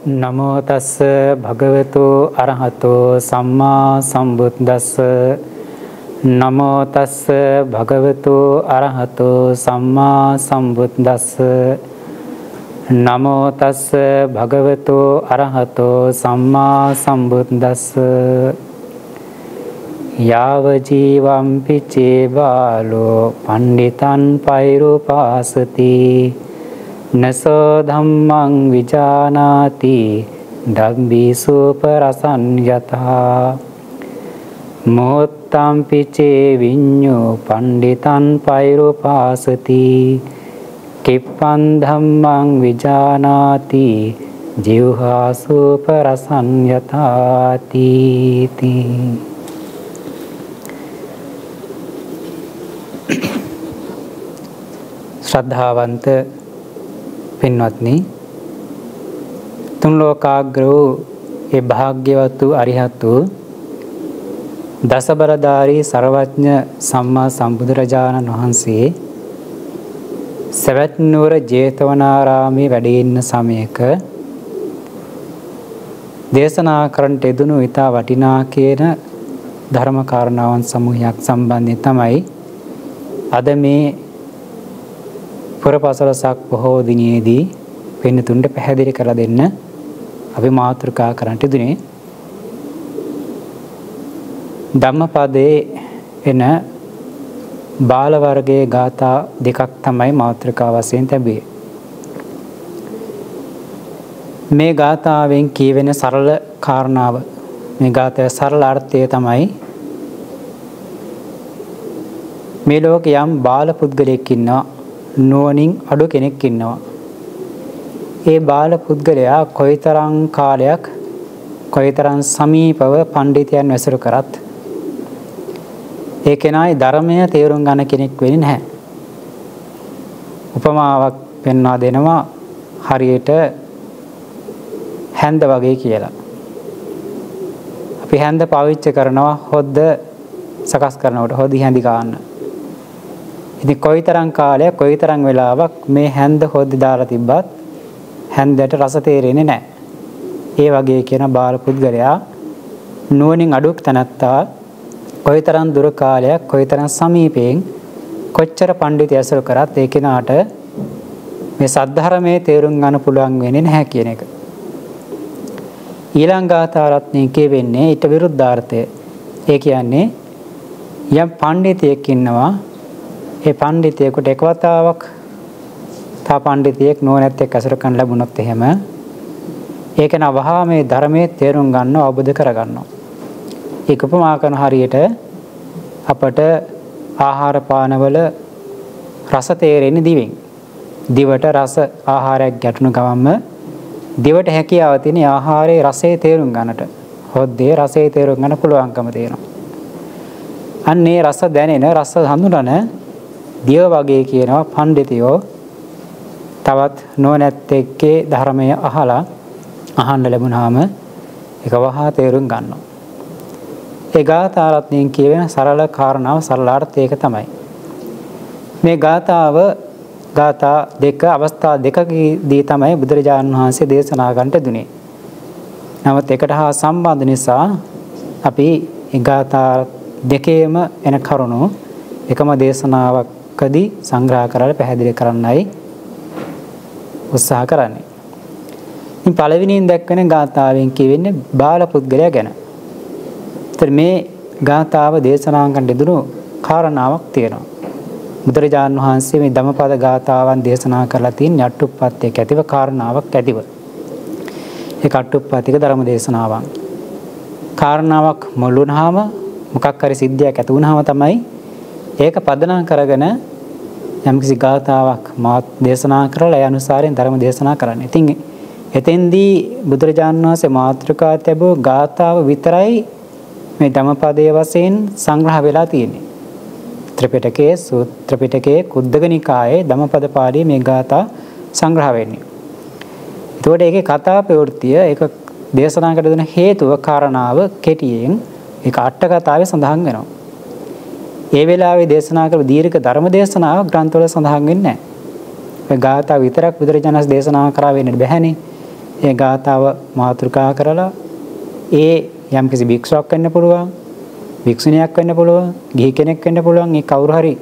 නමෝ තස්ස භගවතු අරහතෝ සම්මා සම්බුද්දස්ස. නමෝ තස්ස භගවතු අරහතෝ සම්මා සම්බුද්දස්ස. නමෝ තස්ස භගවතු අරහතෝ සම්මා සම්බුද්දස්ස. යාව ජීවම්පි චේබාලෝ පණ්ඩිතන් පෛරුපාසති. නසෝ ධම්මං විජානාති ධම්බීසුපරසන් යතා මොත්තම්පි චේ විඤ්ඤෝ පණ්ඩිතන් පෛරුපාසති කිප්පන් ධම්මං විජානාති ජීවහාසුපරසන් යතාති ශ්‍රද්ධාවන්ත පින්වත්නි තුන් ලෝකාග්‍ර වූ ඒ භාග්‍යවත් වූ අරිහත් වූ දසබරධාරී ਸਰවඥ සම්මා සම්බුදුරජාණන් වහන්සේ සවැත් නුවර ජේතවනාරාමේ වැඩ ඉන්න සමයක දේශනා කරන්නට යෙදුණු ඊට වටිනා කියන ධර්ම කාරණාවන් සමූහයක් සම්බන්ධයෙන් තමයි අද මේ පුරපසලසක් බොහෝ දිනයේදී පින්නතුන්ට පැහැදිලි කරලා දෙන්න අපි මාතෘකා කරන්නට දුනේ ධම්මපදයේ එන බාල වර්ගයේ ગાථා දෙකක් තමයි මාතෘකා වශයෙන් තිබේ. මේ ગાතාවෙන් කියවෙන සරල කාරණාව මේ ગાතය සරල අර්ථය තමයි මේ ලෝකේ යම් බාල පුද්ගලයෙක් ඉන්නවා නුවණින් අඩු කෙනෙක් ඉන්නවා. ඒ බාල පුද්ගලයා කොයිතරම් කාලයක් කොයිතරම් සමීපව පඬිතයන් වැසුරු කරත් ඒ කෙනායි ධර්මය තේරුම් ගන්න කෙනෙක් වෙන්නේ නැහැ. උපමාවක් පෙන්වා දෙනවා හරියට හැන්ද වගේ කියලා. අපි හැන්ද පාවිච්චි කරනවා හොද්ද සකස් කරනකොට හොදි හැඳි ගන්න. ඉතින් කොයිතරම් කාලයක් කොයිතරම් වෙලාවක් මේ හැන්ද හොද්ද දාලා තිබ්බත් හැන්දට රස තේරෙන්නේ නැහැ. ඒ වගේ කියන බාල පුද්ගලයා නුවණින් අඩුක් තනත්තා කොයිතරම් දුර කාලයක් කොයිතරම් සමීපයෙන් කොච්චර පඬිතු ඇසුරු කරත් ඒ කෙනාට මේ සද්ධර්මයේ තේරුම් ගන්න පුළුවන් වෙන්නේ නැහැ කියන එක. ඊළඟ ගාථාරත්නයේ කියවෙන්නේ ඊට විරුද්ධාර්ථය. ඒ කියන්නේ යම් පඬිතෙක් ඉන්නවා ඒ පඬිතියෙකුට එක වතාවක් තා පඬිතියෙක් නුවණැත්තෙක් ඇසුර කරන්න ලැබුණොත් එහෙම ඒක නවහා මේ ධර්මයේ තේරුම් ගන්නව අවබෝධ කරගන්නවා. ඒක උපමා කරන හරියට අපට ආහාර පානවල රස තේරෙන්නේ දිවෙන්. දිවට රස ආහාරයක් ගැටුණු ගමන්ම දිවට හැකියාව තියෙන ආහාරයේ රසය තේරුම් ගන්නට. හොද්දේ රසය තේරුම් ගන්න පුළුවන්කම තියෙනවා. අන්නේ රස දැනෙන රස හඳුනන දිය වගේ කියනවා පඬිතියෝ තවත් නොනැත්තෙක්ගේ ධර්මය අහලා අහන්න ලැබුණාම ඒක වහා තේරුම් ගන්නවා. ඒ ගාථාරත්නයෙන් කියවෙන සරල කාරණාව සරල අර්ථයක තමයි. මේ ගාථාව ගාථා දෙක අවස්ථා දෙකකදී තමයි බුදුරජාණන් වහන්සේ දේශනා ගන්නට දුනේ. නමුත් එකට හා සම්බන්ධ නිසා අපි ඒ ගාථා දෙකේම එන කරුණු එකම දේශනාවකදී සංග්‍රහ කරලා පැහැදිලි කරන්නයි උත්සාහ කරන්නේ. ඉතින් පළවෙනියෙන් දැක්වෙන ගාථාවෙන් කියවෙන්නේ බාල පුද්ගලයා ගැන. ඒතර මේ ගාථාව දේශනාංගන් දෙදුණු කාරණාවක් තියෙනවා. බුදුරජාණන් වහන්සේ මේ ධම්මපද ගාථාවන් දේශනා කරලා තියෙන යට්ටුප්පත්තියක ඇතිව කාරණාවක් ඇතිව. ඒ කට්ටුප්පත්තික ධර්ම දේශනාවන්. කාරණාවක් මුල් වුණාම මොකක් හරි සිද්ධියක් ඇති වුණාම තමයි ඒක පදනම් කරගෙන යම්කිසි ගාථාවක් මාත් දේශනා කරලා ඒ අනුසාරයෙන් ධර්ම දේශනා කරන්න. ඉතින් එතෙන්දී බුදුරජාණන් වහන්සේ මාතෘකා තැබූ ගාථාව විතරයි මේ ධම්මපදයේ වශයෙන් සංග්‍රහ වෙලා තියෙන්නේ. ත්‍රිපිටකයේ සූත්‍ර පිටකයේ කුද්දක නිකායේ ධම්මපද පාළියේ මේ ගාථා සංග්‍රහ වෙන්නේ. එතකොට ඒකේ කතා ප්‍රවෘත්තිය ඒක දේශනා කර දෙන හේතුව කාරණාව කෙටියෙන් ඒක අට කතාවේ සඳහන් වෙනවා. ඒ වෙලාවේ දේශනා කරපු දීර්ඝ ධර්ම දේශනාව ග්‍රන්ථවල සඳහන් වෙන්නේ නැහැ. ඒ ගාථා විතරක් බුදුරජාණන් දේශනා කරා වෙන්න බැහැනේ. ඒ ගාතාව මාතෘකා කරලා ඒ යම්කිසි භික්ෂුවක් වෙන්න පුළුවන් භික්ෂුණියක් වෙන්න පුළුවන් ගිහි කෙනෙක් වෙන්න පුළුවන් ඒ කවුරු හරි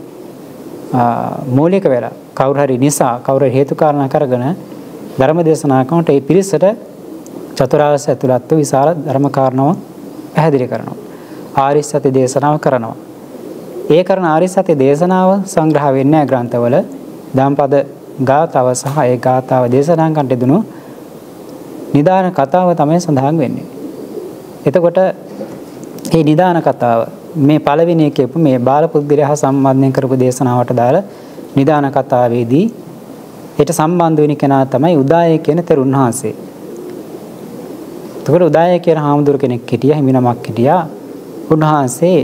මූලික වෙලා කවුරු හරි නිසා කවුරු හේතු කාරණා කරගෙන ධර්ම දේශනා කරනට ඒ පිරිසට චතුරාර්ය ඇතුළත්ව විශාල ධර්ම කාරණාව පැහැදිලි කරනවා. ආරි සත්‍ය දේශනාව කරනවා. ඒ කරන ආරි සත්‍ය දේශනාව සංග්‍රහ වෙන්නේ ග්‍රන්ථවල දම්පද ගාතාව සහ ඒ ගාතාව දේශනා කන්ට දුණු නිදාන කතාව තමයි සඳහන් වෙන්නේ. එතකොට මේ නිදාන කතාව මේ පළවෙනි එකේපු මේ බාල පුද්ගලයා සම්බන්ධයෙන් කරපු දේශනාවට දාලා නිදාන කතාවේදී ඒට සම්බන්ධ වෙන කෙනා තමයි උදාය කියන තෙරුන් වහන්සේ. එතකොට උදාය කියන හාමුදුරු කෙනෙක් හිටියා හිමිනමක් හිටියා. උන්වහන්සේ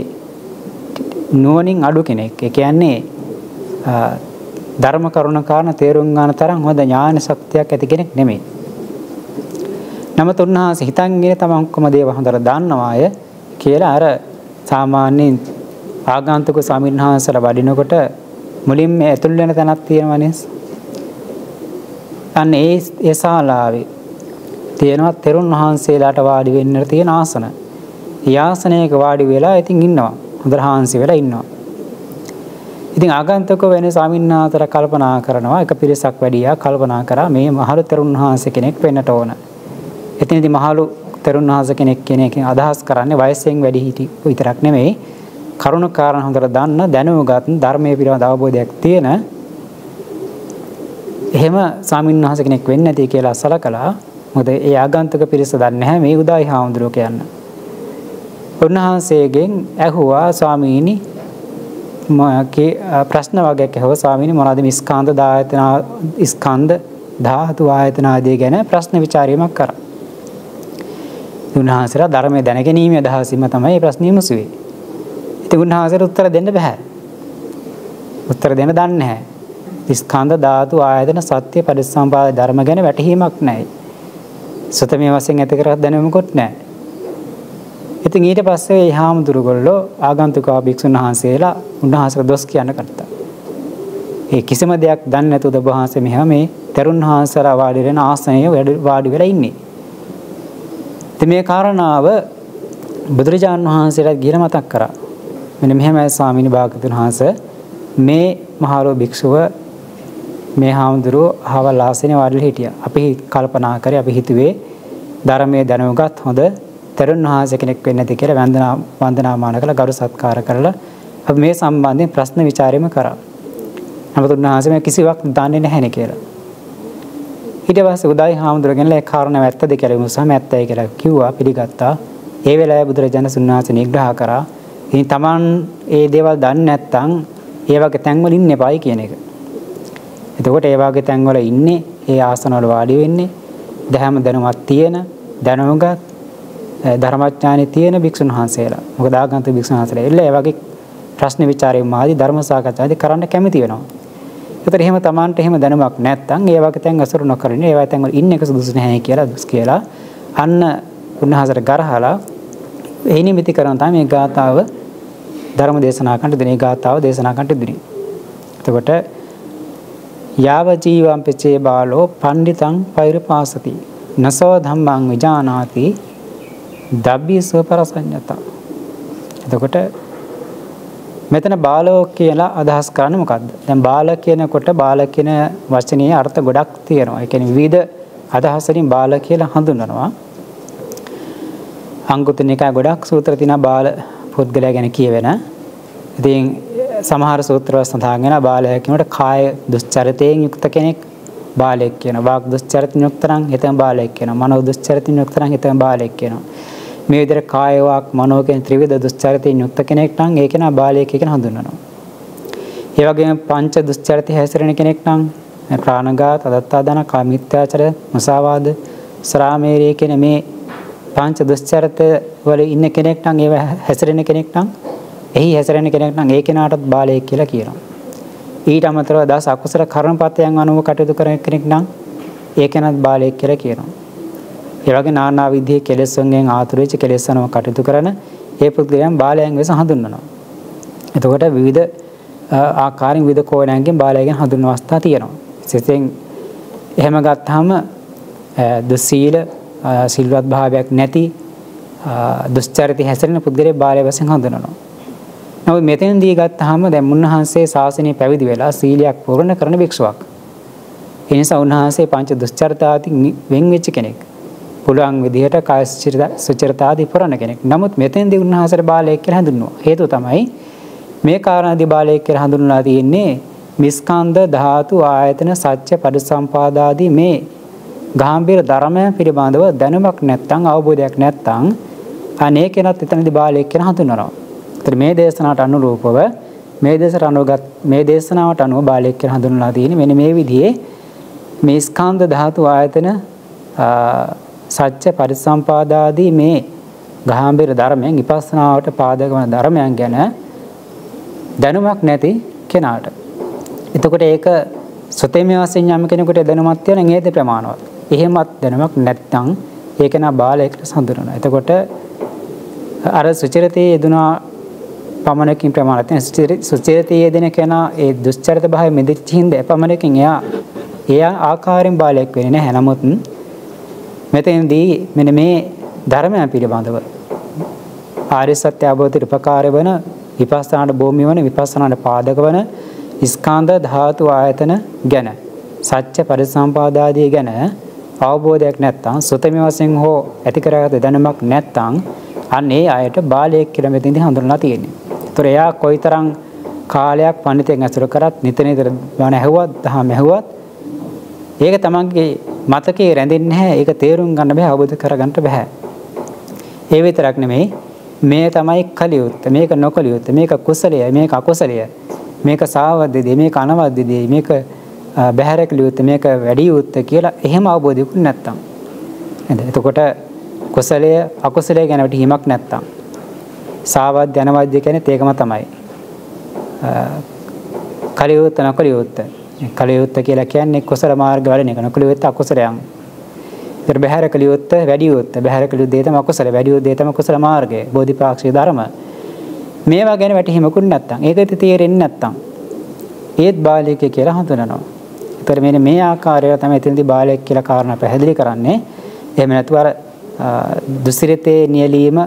නුවණින් අඩු කෙනෙක්. ඒ කියන්නේ ධර්ම කරුණ කාරණ තේරුම් ගන්න තරම් හොඳ ඥාන ශක්තියක් ඇති කෙනෙක් නෙමෙයි. නමුත් උන්වහන්සේ හිතන් ඉන්නේ තමන් ඔක්කොම දේව හොඳට දන්නවාය කියලා අර සාමාන්‍යයෙන් ආගන්තුක ස්වාමීන් වහන්සේලා වඩිනකොට මුලින්ම ඇතුල් වෙන තැනක් තියෙනවනේ. අන්න ඒ ඒ ශාලාවේ තියෙනවා තෙරුන් වහන්සේලාට වාඩි වෙන්න තියෙන ආසන. ඒ ආසනයක වාඩි වෙලා ඉතින් ඉන්නවා. හොඳට හාන්සි වෙලා ඉන්නවා. ඉතින් ආගන්තුක වෙන ස්වාමීන් වහන්සේලා කල්පනා කරනවා එක පිරිසක් වැඩියා කල්පනා කරා මේ මහලු තෙරුන් වහන්සේ කෙනෙක් වෙන්නට ඕන. එතනදී මහලු තෙරුන් වහන්සේ කෙනෙක් කියන එකෙන් අදහස් කරන්නේ වයසෙන් වැඩි හිටි විතරක් නෙමෙයි කරුණ කාරණා හොඳට දන්න දැනුගත් ධර්මයේ පිළිබඳ අවබෝධයක් තියෙන එහෙම ස්වාමීන් වහන්සේ කෙනෙක් වෙන්නේ නැති කියලා සලකලා මොකද ඒ ආගන්තුක පිරිස දන්නේ නැහැ මේ උදායි හාමුදුරුවෝ කියන්න. උන්වහන්සේගෙන් ඇහුවා ස්වාමීනි මගේ ප්‍රශ්න වගේක් ඇහුවා ස්වාමීනි මොනවද මේ ස්කන්ධ දායතන ස්කන්ධ ධාතු ආයතන ආදී ගැන ප්‍රශ්න විචාරීමක් කරා. උන්වහන්සේලා ධර්මය දැනගැනීමේ අදහසින්ම තමයි මේ ප්‍රශ්නේ මුසුවේ. ඉතින් උන්වහන්සේට උත්තර දෙන්න බෑ. උත්තර දෙන්න දන්නේ නැහැ. ස්කන්ධ ධාතු ආයතන සත්‍ය පරිසම්පාද ධර්ම ගැන වැටහීමක් නැහැ. සතමේ වශයෙන් ඇති කරගත් දැනුමකුත් නැහැ. ඉතින් ඊට පස්සේ ඒ හාමුදුරුවෝ ආගන්තුක භික්ෂුන් වහන්සේලා උන්වහන්සේට දොස් කියන්න ගත්තා. ඒ කිසිම දෙයක් දන්නේ නැතුව ඔබ වහන්සේ මෙහා මේ තරුණ වහන්සේලා වාඩි වෙන ආසනයේ වාඩි වෙලා ඉන්නේ. ඉතින් මේ කාරණාව බුදුරජාන් වහන්සේට ගිහින් මතක් කරා. මෙන්න මෙහෙමයි ස්වාමීනි භාගතුන් වහන්සේ මේ මහරෝ භික්ෂුව මේ හාමුදුරුව අහවල් ආසනේ වාඩිලා හිටියා. අපි කල්පනා කරේ අපි හිතුවේ ධර්මයේ දැනුගත් හොඳ තරුණ වහන්සේ කෙනෙක් වෙන්න ඇති කියලා වන්දනා වන්දනාමාන කරලා ගරු සත්කාර කරලා අපි මේ සම්බන්ධයෙන් ප්‍රශ්න විචාරෙම කරා. නමුත් උන්වහන්සේ මේ කිසිවක් දන්නේ නැහැ නේ කියලා. ඊට පස්සේ උදායි හාමුදුරුවෝ ඒ කාරණාව ඇත්තද කියලා විමසම ඇත්තයි කියලා කිව්වා පිළිගත්තා. ඒ වෙලාවේ බුදුරජාණන් වහන්සේ නිග්‍රහ කරා. ඉතින් Taman ඒ දේවල් දන්නේ නැත්නම් ඒ වගේ තැන්වල ඉන්න එපායි කියන එක. එතකොට ඒ වගේ තැන්වල ඉන්නේ ඒ ආසනවල වාඩි වෙන්නේ දහම දැනුමක් තියෙන දැනුමගත් ධර්මඥානෙ තියෙන භික්ෂුන් වහන්සේලා. මොකද ආගන්තුක භික්ෂුන් වහන්සේලා එල්ල ඒ වගේ ප්‍රශ්න විචාරයෙන් මාදී ධර්ම සාකච්ඡාදී කරන්න කැමති වෙනවා. ඒතර එහෙම Tamanට එහෙම දැනුමක් නැත්නම් ඒ වගේ තැන් අසුරු නොකරන ඒ වගේ තැන් වල ඉන්න එක සුදුසු නැහැ කියලා දුස් කියලා අන්න උන්වහන්සේට ගරහලා එහි නිමිති කරන තමයි මේ ගාතාව ධර්ම දේශනා කරන්න දෙනේ ගාතාව දේශනා කරන්න දෙන්නේ. එතකොට යාව ජීවම් පෙචේ බාලෝ පණ්ඩිතං පෛරපාසති නසෝ ධම්මං විජානාති දබ්බී සුවපරසඤ්ඤතා එතකොට මෙතන බාලෝ කියලා අදහස් කරන්නේ මොකද්ද? දැන් බාල කියනකොට බාල කියන වචනේ අර්ථ ගොඩක් තියෙනවා. ඒ කියන්නේ විවිධ අදහස් වලින් බාල කියලා හඳුන්වනවා. අංගුත්තර නිකාය ගොඩක් සූත්‍ර තියෙනවා බාල පුද්ගලයා ගැන කියවෙන. ඉතින් සමහර සූත්‍රවල සඳහන් වෙනවා බාලයා කියනකොට කාය දුස්චරිතයෙන් යුක්ත කෙනෙක් බාලයෙක් කියනවා. වාග් දුස්චරිතයෙන් යුක්ත නම් එතන බාලයෙක් කියනවා. මනෝ දුස්චරිතයෙන් යුක්ත නම් එතන බාලයෙක් කියනවා. මේ විදිහට කාය වාක් මනෝ කියන ත්‍රිවිධ දුස්චරිතයෙන් යුක්ත කෙනෙක් නම් ඒ කෙනා බාලයෙක් කියන හඳුන්වනවා. ඒ වගේම පංච දුස්චරිත හැසිරෙන කෙනෙක් නම් ප්‍රාණඝාත, අදත්තාදාන, කාමීත්‍යාචර, මුසාවාද, සරාමේරිය කියන මේ පංච දුස්චරිත වල ඉන්න කෙනෙක් නම් ඒව හැසිරෙන කෙනෙක් නම් එහි හැසිරෙන කෙනෙක් නම් ඒ කෙනාටත් බාලයෙක් කියලා කියනවා. ඊට අමතරව දස අකුසල කර්මපතයන් අනුව කටයුතු කරන කෙනෙක් නම් ඒ කෙනාත් බාලයෙක් කියලා කියනවා. ඒ වගේ নানা විදිහේ කෙලෙස් වලින් ආතුර වෙච්ච කෙලෙස් අනුව කටයුතු කරන ඒ පුද්ගලයන් බාලයන් ලෙස හඳුන්වනවා. එතකොට විවිධ ආකාරයෙන් විවිධ කෝණයන්ගෙන් බාලයන් හඳුන්වන අවස්ථා තියෙනවා. විශේෂයෙන් එහෙම ගත්තාම දුස්සීල සිල්වත් භාවයක් නැති දුස්චරිත හැසිරෙන පුද්ගලයෙක් බාලය වශයෙන් හඳුනනවා. නමුත් මෙතෙන්දී ගත්තාම දැන් මුන්නහන්සේ ශාසනය පැවිදි වෙලා සීලයක් පූර්ණ කරන භික්ෂුවක්. ඒ නිසා උන්වහන්සේ පංච දුස්චරිතාති වෙන් වෙච්ච කෙනෙක්. පුළුවන් විදිහට කාය සුචරිතාදී පුරණ කෙනෙක්. නමුත් මෙතෙන්දී උන්වහන්සේට බාලයෙක් කියලා හඳුන්වනවා. හේතුව තමයි මේ කාරණාදී බාලයෙක් කියලා හඳුන්වලා තියෙන්නේ මිස්කන්ධ ධාතු ආයතන සත්‍ය පරිසම්පාදාදී මේ ගාම්භීර ධර්මයන් පිළිබඳව දැනුමක් නැත්නම් අවබෝධයක් නැත්නම් අනේ කෙනත් එතනදී බාලයෙක් කියලා හඳුන්වනවා. ඒතර මේ දේශනාවට අනුරූපව මේ දේශනට අනුගත් මේ දේශනාවට අනුව බාලයෙක් කියලා හඳුන්වලා තියෙන්නේ මෙන්න මේ විදිහේ මේ ස්කන්ධ ධාතු ආයතන සත්‍ය පරිසම්පාදාදී මේ ගාම්භීර ධර්මයන් විපස්සනාවට පාදක වන ධර්මයන් ගැන දැනුමක් නැති කෙනාට. එතකොට ඒක සොතේමේ වශයෙන් යම් කෙනෙකුට දැනුමක් තියෙන නේද ප්‍රමාණවත්. එහෙමත් දැනුමක් නැත්නම් ඒක නා බාලයකට සඳහනවා. එතකොට අර සුචරිතයේ යෙදුනා පමණකින් ප්‍රමාණවත් නැහැ. සුචරිතයේ යෙදෙන කෙනා ඒ දුස්චරිත භාවය මෙදිච්ච හින්දා පමණකින් එයා එයා ආකාරයෙන් බාලයක් වෙන්නේ නැහැ. නමුත් මෙතෙන්දී මෙන්න මේ ධර්මයන් පිළිබඳව ආර්ය සත්‍ය අවබෝධයට උපකාර වන විපස්සනාට භූමිය වන විපස්සනාට පාදක වන ස්කන්ධ ධාතු ආයතන ගැන සත්‍ය පරිසම්පාදාදිය ගැන අවබෝධයක් නැත්නම් සුතමි වශයෙන් හෝ ඇති කරගත දැනුමක් නැත්නම් අන්න ඒ අයට බාලයෙක් කියලා මෙතනදී හඳුන්වලා තියෙන්නේ. ඒතර එයා කොයිතරම් කාලයක් පඬිතෙන් ඇසුරු කරත් නිතර නිතර බණ ඇහුවත් දහම ඇහුවත් ඒක තමන්ගේ මතකේ රැඳෙන්නේ නැහැ. ඒක තේරුම් ගන්න බෑ අවබෝධ කරගන්න බෑ. ඒ විතරක් නෙමෙයි මේ තමයි කලියුත්ත මේක නොකලියුත්ත මේක කුසලය මේක අකුසලය මේක සාවද්දදී මේක අනවද්දදී මේක බහැර කලියුත්ත මේක වැඩි යුත්ත කියලා එහෙම අවබෝධයකුත් නැත්තම්. නේද එතකොට කුසලය අකුසලය ගැන වැටහීමක් නැත්තම්. සාවද්ද අනවද්ද කියන්නේ ඒකම තමයි. කලියුත්ත නොකලියුත්ත කලියුත්ත කියලා කියන්නේ කුසල මාර්ග වලින් එක නොකලියුත්ත අකුසලයන් ඒතර බහැර කලියුත්ත වැඩි යුත්ත බහැර කලියුත් දේ තමයි අකුසල වැඩි යුත් දේ තමයි කුසල මාර්ගය බෝධිපාක්ෂික ධර්ම මේවා ගැන වැටහිමකුත් නැත්තම් ඒකත් තේරෙන්නේ නැත්තම් ඒත් බාලික කියලා හඳුනනවා. ඒතර මෙන්න මේ ආකාරයට තමයි එතනදී බාලයෙක් කියලා කාරණා පැහැදිලි කරන්නේ. එහෙම නැතුව අර දුසිරිතේ නියලීම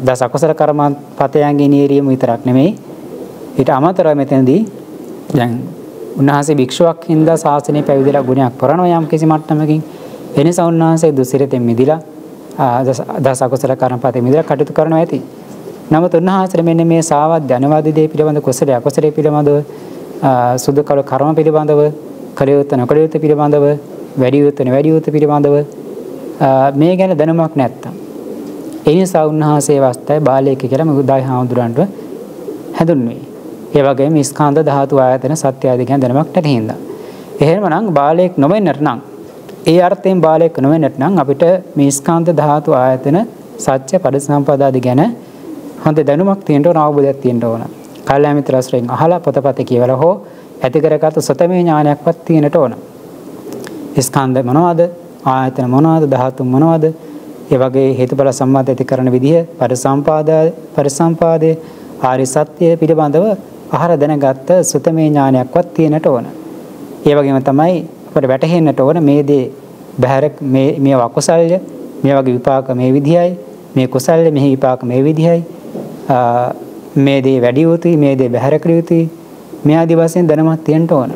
දස අකුසල කර්මයන් පතයන්ගේ නියලීම විතරක් නෙමෙයි. ඊට අමතරව මෙතනදී දැන් උන්වහන්සේ භික්ෂුවක් හින්දා ශාසනය පැවිදිලා ගුණයක් කරනවා යම් කිසි මට්ටමකින්. එනිසා උන්වහන්සේ දුසිරිතෙන් මිදිලා දස අකුසල කර්ම පතේ මිදිලා කටයුතු කරනවා ඇති. නමුත් උන්වහන්සේ මෙන්න මේ සාවත් ධනවාදී දේ පිළිබඳ කුසලයේ අකුසලයේ පිළිබඳව සුදු කල කර්ම පිළිබඳව කලියුත් නොකලියුත් පිළිබඳව වැඩි යුත් වැඩි යුත් පිළිබඳව මේ ගැන දැනුමක් නැත්තම් ඒ නිසා උන්වහන්සේ අවස්ථාවේ බාලයෙක් කියලා මුගදායි හාමුදුරන්ට හැඳුන්වුවේ. ඒ වගේම ස්කන්ධ ධාතු ආයතන සත්‍ය ආදී ගැන දැනුමක් නැති හින්දා. එහෙමනම් බාලයෙක් නොවෙන්නට නම් ඒ අර්ථයෙන් බාලයෙක් නොවෙන්නට නම් අපිට මේ ස්කන්ධ ධාතු ආයතන සත්‍ය පරිසම්පදාදී ගැන හොඳ දැනුමක් තියෙන්න ඕන අවබෝධයක් තියෙන්න ඕන. කල්යාණ මිත්‍ර ආශ්‍රයෙන් අහලා පොතපත කියවලා හෝ ඇති කරගත් සතමේ ඥානයක්වත් තියෙන්නට ඕන. ස්කන්ධ මොනවද? ආයතන මොනවද? ධාතු මොනවද? ඒ වගේ හේතුඵල සම්මත ඇති කරන විදිහ පරිසම්පාදා පරිසම්පාදේ ආරි සත්‍ය පිළිබඳව අහර දැනගත්ත සුතමේ ඥානයක්වත් තියෙන්නට ඕන. ඒ වගේම තමයි අපිට වැටහෙන්නට ඕන මේ දේ බහැර මේ මේ අකුසල්ය මේ වගේ විපාක මේ විදිහයි මේ කුසල්ය මෙහි විපාක මේ විදිහයි මේ දේ වැඩි යුතුයි මේ දේ බැහැර කළ යුතුයි මේ ආදි වශයෙන් දැනුමක් තියෙන්න ඕන.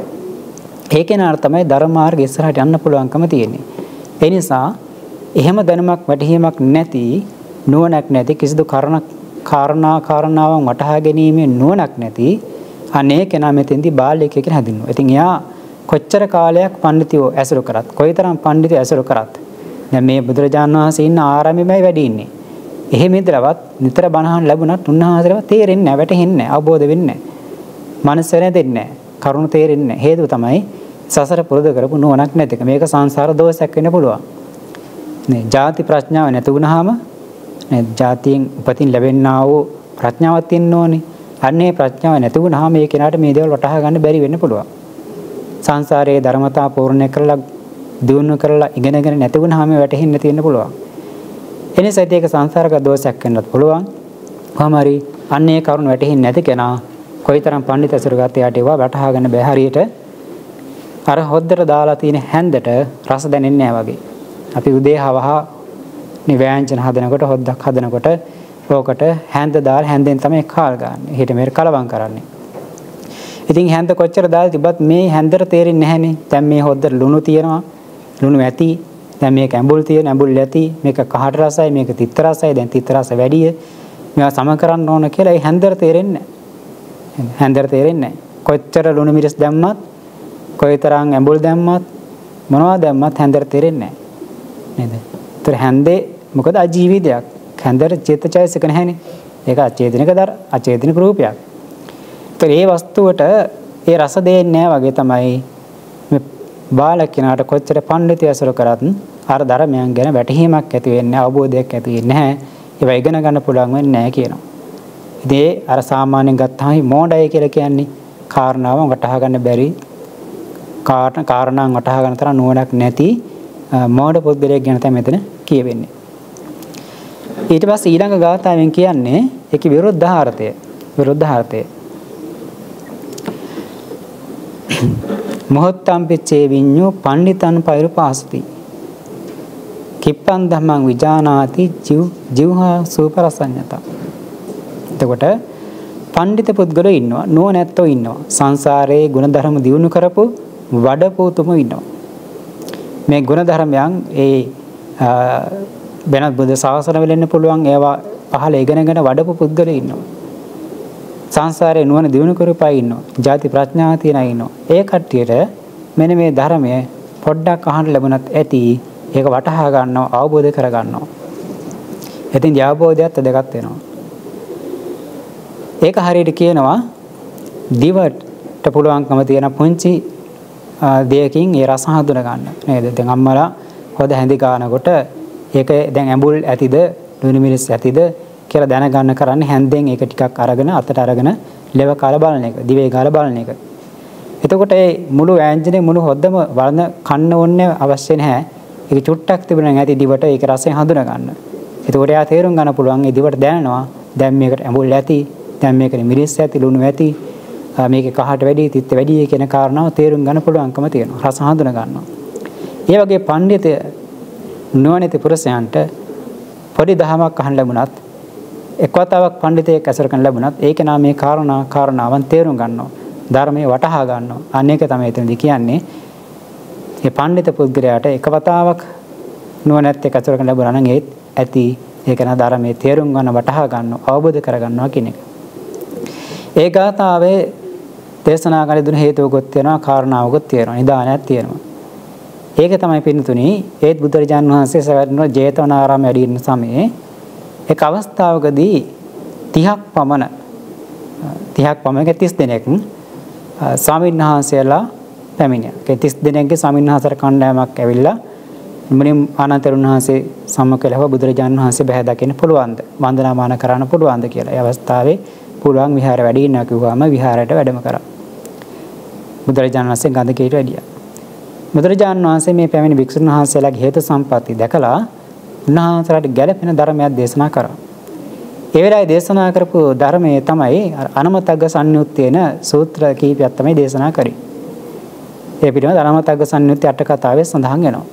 ඒකේ නාර තමයි ධර්ම මාර්ගය ඉස්සරහට යන්න පුළුවන්කම තියෙන්නේ. ඒ නිසා එහෙම දැනුමක් වැටහීමක් නැති නුවණක් නැති කිසිදු කරණ කාරණා කාරණාවන් වටහා ගැනීමේ නුවණක් නැති අනේ කෙනා මෙතෙන්දී බාලයෙක් කියලා හඳුන්වනවා. ඉතින් එයා කොච්චර කාලයක් පඬිතියෝ ඇසුරු කරත් කොයිතරම් පඬිතියෝ ඇසුරු කරත් දැන් මේ බුදුරජාණන් වහන්සේ ඉන්න ආරාමෙමයි වැඩි ඉන්නේ. එහෙම ඉඳලවත් නිතර බණහන් ලැබුණත් උන්වහන්සේට තේරෙන්නේ නැහැ, වැටහෙන්නේ නැහැ, අවබෝධ වෙන්නේ නැහැ. මනස රැඳෙන්නේ නැහැ. කරුණ තේරෙන්නේ නැහැ. හේතුව තමයි සසර පුරුදු කරපු නුවණක් නැතික. මේක සංසාර දෝෂයක් වෙන්න පුළුවන්. නේ, ಜಾති ප්‍රඥාව නැති වුනහම නේ, ಜಾතියෙන් උපතින් ලැබෙන්නා වූ ප්‍රඥාවක් තියෙන්න ඕනේ. අන්නේ ප්‍රඥාව නැති වුනහම මේ කෙනාට මේ දේවල් වටහා ගන්න බැරි වෙන්න පුළුවන්. සංසාරයේ ධර්මතා පූර්ණ කරලා දියුණු කරලා ඉගෙනගෙන නැති වුනහම වැටහෙන්න තියෙන්න පුළුවන්. එනිසා ඒක සංසාරක දෝෂයක් වෙන්නත් පුළුවන්. කොහොම හරි අන්නේ කරුණ වැටහෙන්නේ නැති කෙනා කොයිතරම් පඬිත අසුර ගත යට ඒවා වටහා ගන්න බෑ හරියට අර හොද්දට දාලා තියෙන හැන්දට රස දැනෙන්නේ නැහැ වගේ. අපි උදේ හවහ නිවෑංජන හදනකොට හොද්දක් හදනකොට ඕකට හැන්ද දාලා හැන්දෙන් තමයි කාල් ගන්න. ඊට මෙහෙර කලවම් කරන්නේ. ඉතින් හැන්ද කොච්චර දාලා තිබ්බත් මේ හැන්දට තේරෙන්නේ නැහනේ. දැන් මේ හොද්දට ලුණු තියෙනවා. ලුණු ඇති. දැන් මේක ඇඹුල් තියෙන ඇඹුල් ඇති. මේක කහට රසයි මේක තිත්ත රසයි. දැන් තිත්ත රස වැඩිය. මේවා සම කරන්න ඕන කියලා ඒ හැන්දට තේරෙන්නේ නැහැ. හැන්දට තේරෙන්නේ නැහැ. කොච්චර ලුණු මිරිස් දැම්මත් කොයිතරම් ඇඹුල් දැම්මත් මොනවද දැම්මත් හැන්දට තේරෙන්නේ නැහැ. නේද? ඒතර හැන්දේ මොකද අජීවී දෙයක්. හැන්දට චේතචෛසික නැහැනේ. ඒක අචේතනික දර අචේතනික රූපයක්. ඒතර ඒ වස්තුවට ඒ රස දෙන්නේ නැහැ වගේ තමයි මේ බාලක කෙනාට කොච්චර පඬිතිය අසුර කරත් අර ධර්මයන් ගැන වැටහීමක් ඇති වෙන්නේ අවබෝධයක් ඇති වෙන්නේ නැහැ. ඒවා ඉගෙන ගන්න පුළුවන් වෙන්නේ නැහැ කියනවා. ඉතින් අර සාමාන්‍යයෙන් ගත්තාම මෝඩය කියලා කියන්නේ කාරණාව වටහා ගන්න බැරි කාරණාන් වටහා ගන්න තරම් නුවණක් නැති මෝඩ පුද්ගලයෙක් ගැන තමයි මෙතන කියවෙන්නේ. ඊට පස්සේ ඊළඟ ගාථාවෙන් කියන්නේ ඒකේ විරුද්ධාර්ථය. විරුද්ධාර්ථය. මොහොත්තම් පිච්චේ විඤ්ඤෝ පණ්ඩිතන් පෛරුපාසති. කිප්පන් ධම්මං විජානාති ජීව ජීවහා සූපරසඤ්ඤතා. එතකොට පඬිත පුද්ගලෝ ඉන්නවා නුවණැත්තෝ ඉන්නවා සංසාරයේ ගුණධර්ම දියුණු කරපු වඩපෝතුම ඉන්නවා මේ ගුණධර්මයන් ඒ වෙනත් බුද්ධ ශාසන වල ඉන්න පුළුවන් ඒවා පහල ඉගෙනගෙන වඩපු පුද්ගලයෝ ඉන්නවා. සංසාරේ නුවණ දිනු කරපයි ඉන්නවා. ಜಾති ප්‍රඥා තියන ඉන්නවා. ඒ කට්ටියට මෙන්න මේ ධර්මය පොඩ්ඩක් අහන්න ලැබුණත් ඇති ඒක වටහා ගන්නවා අවබෝධ කර ගන්නවා. ඉතින් අවබෝධයත් දෙකක් වෙනවා. ඒක හරියට කියනවා දිවට පුළුවන්කම තියෙන පුංචි දෙයකින් ඒ රස හඳුන ගන්න. නේද? දැන් අම්මලා හොද හැඳි ගන්නකොට ඒක දැන් ඇඹුල් ඇතිද ලුණු මිරිස් ඇතිද කියලා දැනගන්න කරන්නේ හැන්දෙන් ඒක ටිකක් අරගෙන අතට අරගෙන ලෙව කාලා බලන එක දිවේ කාලා බලන එක. එතකොට මේ මුළු වෑංජනේ මුළු හොද්දම වර්ණ කන්න ඕනේ අවශ්‍ය නැහැ. ඒක චුට්ටක් තිබුණා නම් ඇති දිවට ඒක රසය හඳුන ගන්න. එතකොට එයා තේරුම් ගන්න පුළුවන් ඒ දිවට දැනනවා දැන් මේකට ඇඹුල් ඇති දැන් මේකට මිරිස් ඇති ලුණු ඇති මේකේ කහට වැඩි තිත්ත වැඩි කියන කාරණාව තේරුම් ගන්න පුළුවන්කම තියෙනවා. රස හඳුන ගන්නවා. ඒ වගේ පඬිත නුවණැති පුරුෂයන්ට පොඩි දහමක් අහන්න ලැබුණත් එක්වතාවක් පඬිතෙක් ඇසුර කරන ලැබුණත් ඒක නා මේ කාරණා කාරණාවන් තේරුම් ගන්නවා. ධර්මයේ වටහා ගන්නවා. අන්න ඒක තමයි එතනදී කියන්නේ. මේ පඬිත පුද්ගලයාට එකවතාවක් නුවණැත්තෙක් ඇසුර කරන ලැබුණා නම් ඒත් ඇති ඒක නා ධර්මයේ තේරුම් ගන්න වටහා ගන්නවා අවබෝධ කර ගන්නවා කියන එක. ඒ ගාථාවේ දේශනා කළ දුන හේතුවකුත් තියෙනවා කාරණාවකුත් තියෙනවා නිදානයක් තියෙනවා. ඒක තමයි පින්තුනි ඒත් බුදුරජාන් වහන්සේ සවැත්නුව ජේතවනාරාමයේ වැඩි ඉන්න සමයේ එක් අවස්ථාවකදී 30ක් පමණ 30ක් පමණ 30 දෙනෙක් ස්වාමීන් වහන්සේලා පැමිණියා. ඒ 30 දෙනෙක්ගේ ස්වාමීන් වහන්සේලා කණ්ඩායමක් ඇවිල්ලා මුනිම් ආනන්තරුන් වහන්සේ සම්මුඛලව බුදුරජාන් වහන්සේ බහැ දකින්න පුළුවන්ද? වන්දනාමාන කරන්න පුළුවන්ද කියලා. ඒ අවස්ථාවේ පුළුවන් විහාර වැඩි ඉන්නවා කිව්වම විහාරයට වැඩම කරා. බුදුරජාණන් වහන්සේ ගඳකේට වැඩියා. බුදුරජාණන් වහන්සේ මේ පැමිණි භික්ෂුන් වහන්සේලාගේ හේතු සම්පatti දැකලා උන්වහන්සේලාට ගැළපෙන ධර්මයක් දේශනා කරා. ඒ වෙලාවේ දේශනා කරපු ධර්මයේ තමයි අනමතග්ග සංයුත්තේන සූත්‍ර කීපයක් තමයි දේශනා කරේ. ඒ පිළිබඳ අනමතග්ග සංයුත්තේ අට කතාවේ සඳහන් වෙනවා.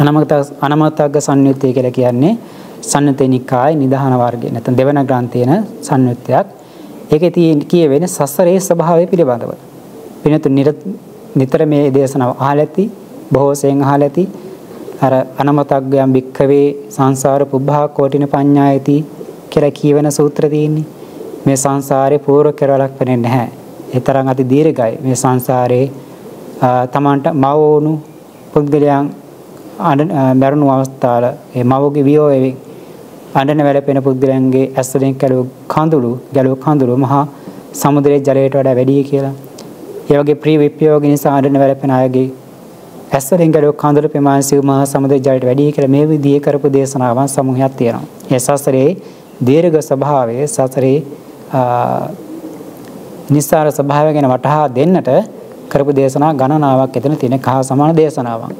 අනමත අනමතග්ග සංයුත්තේ කියලා කියන්නේ සංයුත්තේ නිකාය නිදහන වර්ගය නැත්නම් දෙවන ග්‍රන්ථයේන සංයුත්තයක්. ඒකේ තියෙන කියවෙන සසරේ ස්වභාවය පිළිබඳව. පිනතු නිතර මේ දේශනාව අහලා ඇති බොහෝ සෙන් අහලා ඇති අර අනමතග්ගයන් භික්ඛවේ සංසාර පුබ්බා කෝටින පඤ්ඤායති කියලා කියවෙන සූත්‍ර තියෙන්නේ. මේ සංසාරේ පූර්ව කෙරවලක් වෙන්නේ නැහැ. ඒ තරම් අති දීර්ඝයි මේ සංසාරේ තමන්ට මවෝනු පුද්ගලයන් මරණු අවස්ථාවල ඒ මවගේ වියෝවේ අඬන වැළපෙන පුද්ගලයන්ගේ ඇස් වලින් කැලු කඳුළු ගැලු කඳුළු මහා සමුද්‍රයේ ජලයට වඩා වැඩි කියලා ඒ වගේ ප්‍රී විප්‍රයෝග නිසා අඬන වැළපෙන අයගේ ඇස් වලින් ගලෝ කඳුළු ප්‍රමාණ සිව් මහා සමුද්‍ර ජලයට වැඩි කියලා මේ විදිහේ කරපු දේශනාවන් සමූහයක් තියෙනවා. ඒ සසරේ දීර්ඝ ස්වභාවය සසරේ නිස්සාර ස්වභාවය ගැන වටහා දෙන්නට කරපු දේශනා ගණනාවක් එතන තියෙන කහ සමාන දේශනාවක්.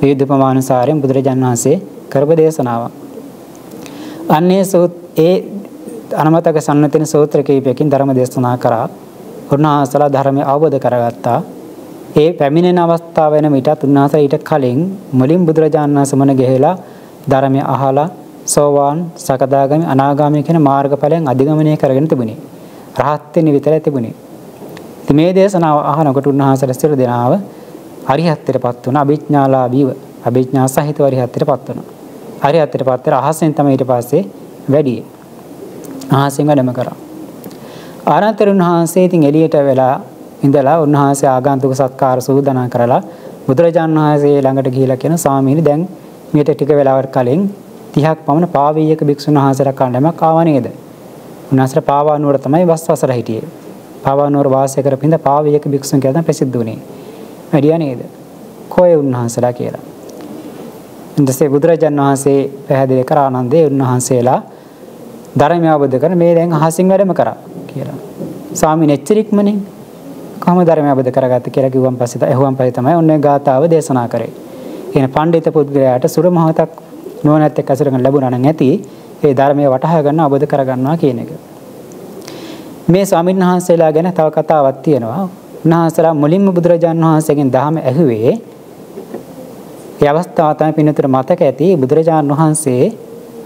විවිධ ප්‍රමාණුසාරයෙන් බුදුරජාණන් වහන්සේ කරපු දේශනාවක්. අන්නේ සූත් ඒ අනමතක සම්නතින සූත්‍ර කීපයකින් ධර්ම දේශනා කරා උන්වහන්සේලා ධර්මය අවබෝධ කරගත්තා. ඒ පැමිණෙන අවස්ථාව වෙන මිටත් උන්වහන්සේ ඊට කලින් මුලින් බුදුරජාණන් වහන්සේ මුණ ගැහිලා ධර්මය අහලා සෝවාන් සකදාගාමි අනාගාමි කියන මාර්ගඵලයන් අධිගමනය කරගෙන තිබුණේ. රහත් වෙන්න විතරයි තිබුණේ. ඉතින් මේ දේශනාව අහනකොට උන්වහන්සේලා සියලු දෙනාව අරිහත්ත්වයටපත් වුණා අභිඥාලාභීව අභිඥා සහිතව අරිහත්ත්වයටපත් වුණා. අරිහත්ත්වයටපත් වෙලා අහසෙන් තමයි ඊට පස්සේ වැඩියේ. අහසෙන් වැඩම කරා. ආනන්තර උන්වහන්සේ ඉතින් එළියට වෙලා ඉඳලා උන්වහන්සේ ආගන්තුක සත්කාර සූදානම් කරලා බුදුරජාණන් වහන්සේ ළඟට ගිහිලා කියන ස්වාමීනි දැන් මීට ටික වෙලාවකට කලින් 30ක් පමණ පාවීයක භික්ෂුන් වහන්සේලා කණ්ඩායමක් ආවා නේද? උන්වහන්සේ පාවා නුවර තමයි වස් වසර හිටියේ. පාවා නුවර වාසය කරපින්ද පාවීයක භික්ෂුන් කියලා ප්‍රසිද්ධ වුණේ. වැඩියා නේද? කොයි උන්වහන්සේලා කියලා. ඊටසේ බුදුරජාණන් වහන්සේ පැහැදිලි කර ආනන්දේ උන්වහන්සේලා ධර්මය අවබෝධ කරගෙන මේ දැන් අහසින් වැඩම කරා කියලා. ස්වාමීන් එච්චරික්මනේ කොහොම ධර්මය අවබෝධ කරගත්ත කියලා කිව්වන් පස්සේ ඇහුවන් පස්සේ තමයි ඔන්න ගාතාව දේශනා කරේ. කියන පඬිත පුද්ගලයාට සුර මොහොතක් නුවණැත් එක්ක අසුරගෙන ලැබුණා නම් ඇති ඒ ධර්මය වටහා ගන්න අවබෝධ කරගන්නවා කියන එක. මේ ස්වාමීන් වහන්සේලා ගැන තව කතාවක් තියෙනවා. උන්වහන්සේලා මුලින්ම බුදුරජාණන් වහන්සේගෙන් ධර්ම ඇහුවේ ඒ අවස්ථාව තමයි පින්නතර මතක ඇති බුදුරජාණන් වහන්සේ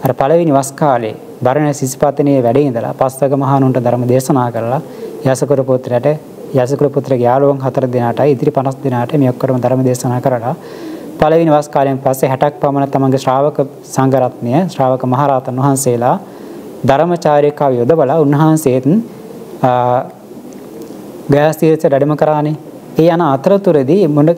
අර පළවෙනි වස් කාලේ බරණැස් සිසිපතනේ වැඩේ ඉඳලා පස්වග මහණුන්ට ධර්ම දේශනා කරලා යසකර පුත්‍රයාට යසකර පුත්‍රගේ යාළුවන් හතර දෙනාටයි ඉදිරි 50 දෙනාට මේ ඔක්කොම ධර්ම දේශනා කරලා පළවෙනි වස් කාලයෙන් පස්සේ 60ක් පමණ තමන්ගේ ශ්‍රාවක සංඝ රත්නය ශ්‍රාවක මහරහතන් වහන්සේලා ධර්මචාරිකාව යොදවලා උන්වහන්සේත් ගයාස්තිරට වැඩම කරානේ. ඒ යන අතරතුරදී මොන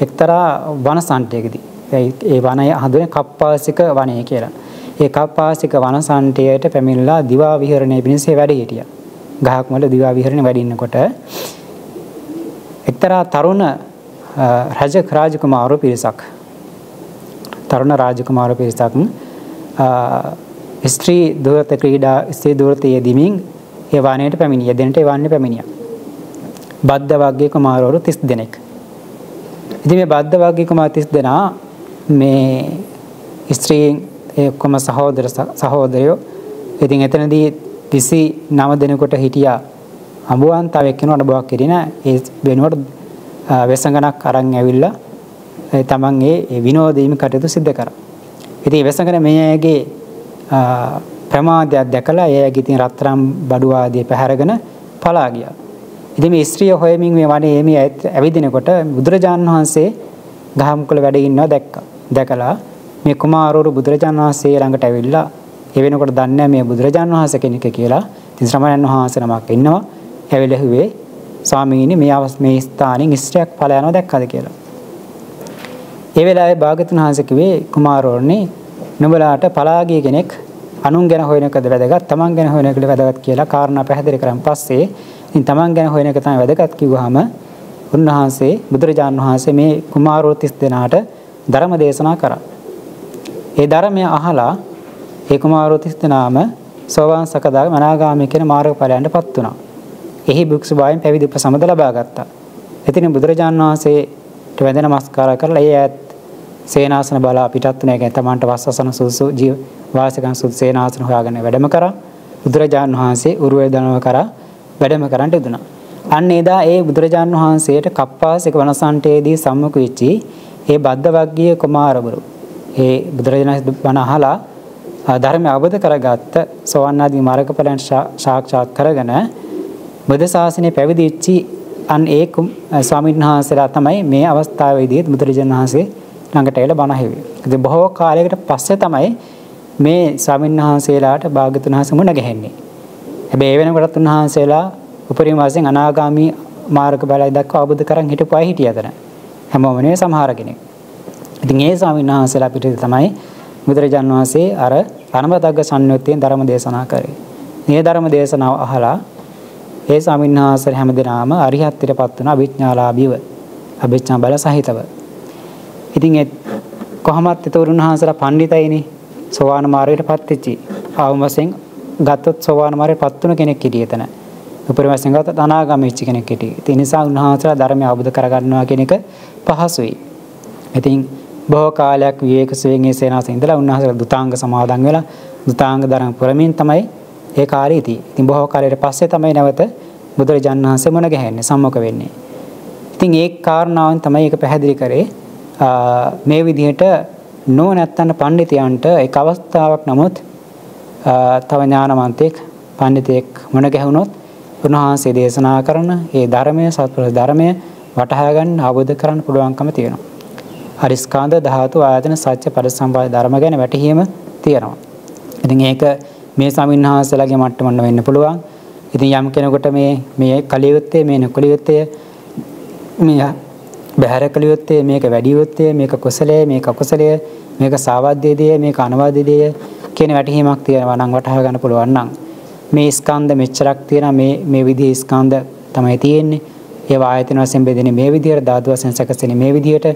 එක්තරා වනසන්ටයකදී ඒ වනය හඳුනේ කප්පාසික වනය කියලා. ඒ කප්පාසික වනසන්ටයට පැමිණලා දිවා විහරණය පිණිස වැඩ හිටියා. ගහක් වල දිවා විහරණය වැඩින්නකොට එක්තරා තරුණ රජ රාජකුමාරෝ පිරිසක් තරුණ රාජකුමාර පිරිසක් ස්ත්‍රී දුරත ක්‍රීඩා ස්ත්‍රී දුරත යෙදීමින් ඒ වනයේට පැමිණිය දෙනට ඒ වන්නේ පැමිණියා. බද්ධ වර්ගයේ කුමාරවරු 30 දෙනෙක්. ඉතින් මේ බද්ධ වර්ගයේ කුමාර 30 දෙනා මේ ස්ත්‍රීන් ඒ ඔක්කොම සහෝදර සහෝදරයෝ ඉතින් එතනදී 29 දෙනෙකුට හිටියා අඹුවන් තව එක්කෙනෙකුට අඩබවක් කිරින ඒ වෙනුවට වෙසඟනක් අරන් ඇවිල්ලා තමන් ඒ විනෝදීම කටයුතු සිද්ධ කරා. ඉතින් වෙසඟන මේ අයගේ ප්‍රමාදයක් දැකලා ඒ අයගේ ඉතින් රත්තරන් බඩු ආදී පැහැරගෙන පලා ගියා. ඉතින් මේ ස්ත්‍රිය හොයමින් මේ වනේ මේ ඇවිදිනකොට බුදුරජාණන් වහන්සේ ගහමුකල වැඩ ඉන්නවා දැක්කා. දැකලා මේ කුමාරවරු බුදුරජාණන් වහන්සේ ළඟට ඇවිල්ලා ඒ වෙනකොට දන්නේ මේ බුදුරජාණන් වහන්සේ කෙනෙක් කියලා. ඉතින් ශ්‍රමණයන් වහන්සේ නමක් ඉන්නවා. ඇවිල්ලා හුවේ ස්වාමීනි මේ අවස් මේ ස්ථානෙන් ස්ත්‍රියක් ඵල යනවා දැක්කද කියලා. ඒ වෙලාවේ භාගතුන් වහන්සේ කිව්වේ කුමාරවරුනි නුඹලාට පලාගිය කෙනෙක් අනුන් ගැන හොයන එකද වැදගත් තමන් ගැන හොයන එකද වැදගත් කියලා කාරණා පැහැදිලි කරන් පස්සේ ඉතින් තමන් ගැන හොයන එක තමයි වැදගත් කිව්වහම උන්වහන්සේ බුදුරජාණන් වහන්සේ මේ කුමාරවරු 30 දෙනාට ධර්ම දේශනා කරා. ඒ ධර්මය අහලා ඒ කුමාරවරු 30 දෙනාම සෝවාන් සකදා මනාගාමී කියන මාර්ගඵලයන්ටපත් වුණා. එහි භික්ෂු භාවයෙන් පැවිදි උපසමද ලබා ගත්තා. එතින් බුදුරජාණන් වහන්සේට වැඳ නමස්කාර කරලා ඒ ඈත් සේනාසන බලා පිටත් වුණා කියන්නේ තමන්ට වස්සසන සුසු ජීව වාසිකන් සුදු සේනාසන හොයාගෙන වැඩම කරා. බුදුරජාණන් වහන්සේ උරුවේ දනව කරා වැඩම කරන්න යුතුනා. අන්න එදා ඒ බුදුරජාණන් වහන්සේට කප්පාසික වනසන්ටේදී සම්මුඛ වෙච්චි ඒ බද්ද වග්ගීය කුමාරවරු ඒ බුදුරජාණන් වහන්සේ අහලා ධර්මය අවබෝධ කරගත්ත සෝවන් ආදී මාර්ගඵලයන් සාක්ෂාත් කරගෙන බුද්ධ ශාසනය පැවිදි වෙච්චි අන් ඒ ස්වාමීන් වහන්සේලා තමයි මේ අවස්ථාවේදී බුදුරජාණන් වහන්සේ ළඟට එලා බණ ඇහුවේ. ඉතින් බොහෝ කාලයකට පස්සේ තමයි මේ ස්වාමීන් වහන්සේලාට භාගතුන් වහන්සේ මුණ ගැහෙන්නේ. හැබැයි ඒ වෙනකොටත් උන්වහන්සේලා උපරිම වශයෙන් අනාගාමී මාර්ග බලය දක්වා අවබෝධ කරන් හිටපු අය හිටියදන. හැමෝම නෙවෙයි සමහර කෙනෙක්. ඉතින් ඒ ස්වාමීන් වහන්සේලා පිටේ තමයි බුදුරජාන් වහන්සේ අර අනමතග්ග සංයුත්තේ ධර්ම දේශනා කරේ. මේ ධර්ම දේශනාව අහලා ඒ ස්වාමීන් වහන්සේ හැමදෙනාම අරිහත්ත්වයටපත් වුණ අභිඥාලාභීව අභිඥා බල සහිතව. ඉතින් ඒ කොහොමත් ඒතරුණ වහන්සේලා පඬිතයිනේ සෝවාන් මාර්ගයටපත් වෙච්චි. ආවම වශයෙන් ගත්තොත් සෝවාන් මාර්ගයටපත් වුණ කෙනෙක් හිටියේ එතන. උපරිම වශයෙන් ගත්තොත් අනාගාමී වෙච්ච කෙනෙක් හිටියේ. ඒ නිසා උන්වහන්සේලා ධර්මය අවබෝධ කරගන්නවා කියන එක පහසුයි. ඉතින් බොහෝ කාලයක් විවේක සුවයෙන් ඒ සේනාසෙන් ඉඳලා උන්වහන්සේලා දුතාංග සමාදන් වෙලා දුතාංග ධර්ම පුරමින් තමයි ඒ කාර්යය ඉති. ඉතින් බොහෝ කාලයකට පස්සේ තමයි නැවත බුදුරජාණන් වහන්සේ මුණ ගැහෙන්නේ සම්මුඛ වෙන්නේ. ඉතින් ඒ කාරණාවෙන් තමයි ඒක පැහැදිලි කරේ මේ විදිහට නොනැත්තන පඬිතියන්ට එක් අවස්ථාවක් නමුත් තව ඥානවන්තෙක් පඬිතෙක් මුණ ගැහුනොත් උන්වහන්සේ දේශනා කරන ඒ ධර්මය සත්පුරුෂ ධර්මය වටහා ගන්න අවබෝධ කරන්න පුළුවන්කම තියෙනවා. හරිස්කාන්ද ධාතු ආයතන සත්‍ය පරිසම්පාද ධර්ම ගැන වැටහීම තියෙනවා. ඉතින් ඒක මේ සමින්හාසලගේ මට්ටමන්න වෙන්න පුළුවන්. ඉතින් යම් කෙනෙකුට මේ මේ කලියුත්තේ මේ නොකලියුත්තේ මේ බහැර කලියුත්තේ මේක වැඩියුත්තේ මේක කුසලයේ මේක අකුසලයේ මේක සාවද්දේදී මේක අනවද්දේදී කියන වැටහීමක් තියෙනවා නම් වටහා ගන්න පුළුවන් නම් මේ ස්කන්ධ මෙච්චරක් තියෙනවා මේ මේ විදිහේ ස්කන්ධ තමයි තියෙන්නේ ඒවා ආයතන වශයෙන් බෙදෙන්නේ මේ විදිහට ධාතු වශයෙන් සැකසෙන්නේ මේ විදිහට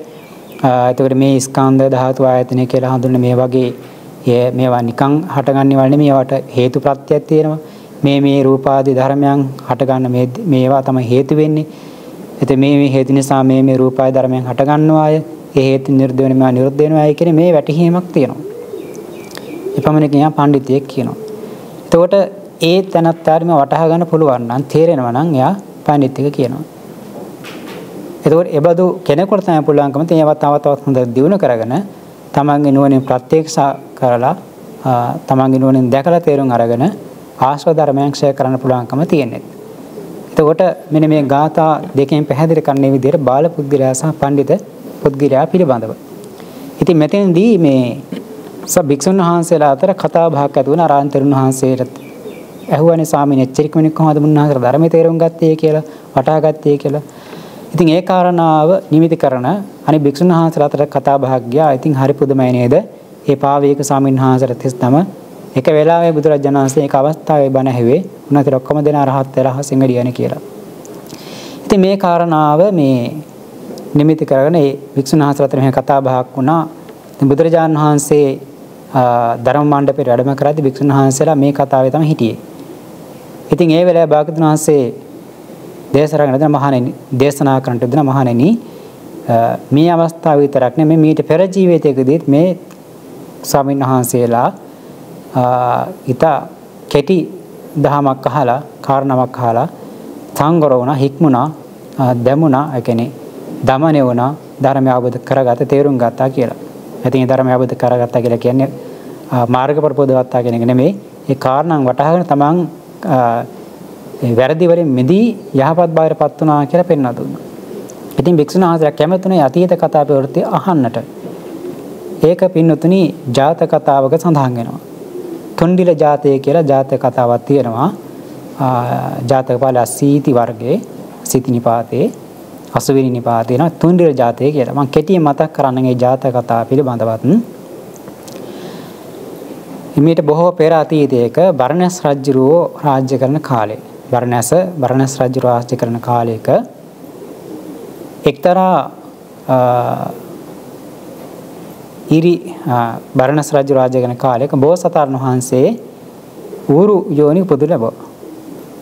එතකොට මේ ස්කන්ධ ධාතු ආයතන කියලා හඳුන්වන මේ වගේ මේවා නිකන් හටගන්නේවල් නෙමෙයි ඒවට හේතු ප්‍රත්‍යක් තියෙනවා. මේ මේ රූපාදී ධර්මයන් හටගන්න මේ මේවා තමයි හේතු වෙන්නේ. එතකොට මේ මේ හේතු නිසා මේ මේ රූපාදී ධර්මයන් හටගන්නවාය. ඒ හේතු නිරුද්ධ වෙනවා නිරුද්ධ වෙනවා කියන මේ වැටහීමක් තියෙනවා. එපමණකින් යා පඬිතියෙක් කියනවා. එතකොට ඒ තැනත්තාරිම වටහා ගන්න පුළුවන් නම් තේරෙනවා නම් එයා පඬිතික කියනවා. එතකොට එබඳු කෙනෙකුට තමයි පුළුවන්කම තියෙනවා තව තවත් හොඳට දියුණු කරගෙන තමන්ගේ නුවණින් ප්‍රත්‍යක්ෂ කරලා තමන්ගේ නුවණින් දැකලා තේරුම් අරගෙන ආශ්‍රව ධර්මයන් ක්ෂය කරන්න පුළුවන්කම තියෙනවා. එතකොට මෙන්න මේ ગાථා දෙකෙන් පැහැදිලි කරන විදිහට බාල පුද්ගලයා සහ පඬිත පුද්ගලයා පිළිබඳව. ඉතින් මෙතෙන්දී මේ සබ් භික්ෂුන් වහන්සේලා අතර කතා බහක් ඇති වුණා ආරාන්තරුන් වහන්සේට ඇහුවානේ ස්වාමීන් එච්චරික මිනික් කොහොමද මුන්නාහතර ධර්මයේ තේරුම් ගත්තේ කියලා වටහා ගත්තේ කියලා. ඉතින් ඒ කාරණාව නිමිති කරන අනිත් භික්ෂුන් වහන්සේලා අතර කතා බහක් ගියා. ඉතින් හරි පුදුමයි නේද? ඒ පාවීක ස්වාමීන් වහන්සේට තිස්තම එක වෙලාවේ බුදුරජාණන් වහන්සේ එක අවස්ථාවේ බණ ඇහුවේ උනාතර ඔක්කොම දෙනා රහත් වෙලා සිංගඩියනේ කියලා. ඉතින් මේ කාරණාව මේ නිමිති කරගෙන ඒ භික්ෂුන් වහන්සේලා අතර මෙහෙම කතා බහක් වුණා. ඉතින් බුදුරජාණන් වහන්සේ ධර්ම මණ්ඩපේ වැඩම කරද්දී භික්ෂුන් වහන්සේලා මේ කතාවේ තමයි හිටියේ. ඉතින් ඒ වෙලාවේ භාගතුන් වහන්සේ දේශනා කරන මහණෙනි දේශනා කරන්නට දෙන මහණෙනි මේ අවස්ථාව විතරක් නෙමෙයි මීට පෙර ජීවිතයකදීත් මේ ස්වාමීන් වහන්සේලා ඊට කෙටි දහමක් අහලා කාරණාවක් අහලා සංගර වුණා හික්මුණා දැමුණා ඒ කියන්නේ දමණය වුණා ධර්මය අවබෝධ කරගත තේරුම් ගත්තා කියලා. ඉතින් ඒ ධර්මය අවබෝධ කරගත්තා කියලා කියන්නේ මාර්ගඵල පොදවත්තා කියන එක නෙමෙයි. ඒ කාරණාන් වටහාගෙන තමන් ඒ වැරදි වලින් මිදී යහපත් බවටපත් වුණා කියලා පෙන්වා දුන්නා. ඉතින් භික්ෂුන් වහන්සේලා කැමතුනේ අතීත කතා ප්‍රවෘත්ති අහන්නට. ඒක පින්නතුනි ජාත කතාවක සඳහන් වෙනවා. තුන්ඩිල ජාතය කියලා ජාතක කතාවක් තියෙනවා. ජාතක පාල සීති වර්ගයේ සිති නිපාතේ අසුවිනි නිපාතේ න තුන්ඩිල ජාතය කියලා. මම කෙටියෙන් මතක් කරන්න මේ ජාතක කතාව පිළිබඳවත්. හිමීට බොහෝ පෙර අතීතයක බර්ණස් රජුරෝ රාජ්‍ය කරන කාලේ බරණැස බරණැස් රජු රාජ්‍ය කරන කාලයක එක්තරා ඉරි බරණැස් රජු රාජ්‍ය කරන කාලයක බෝසතාණන් වහන්සේ ඌරු යෝනි උපත ලැබුවා.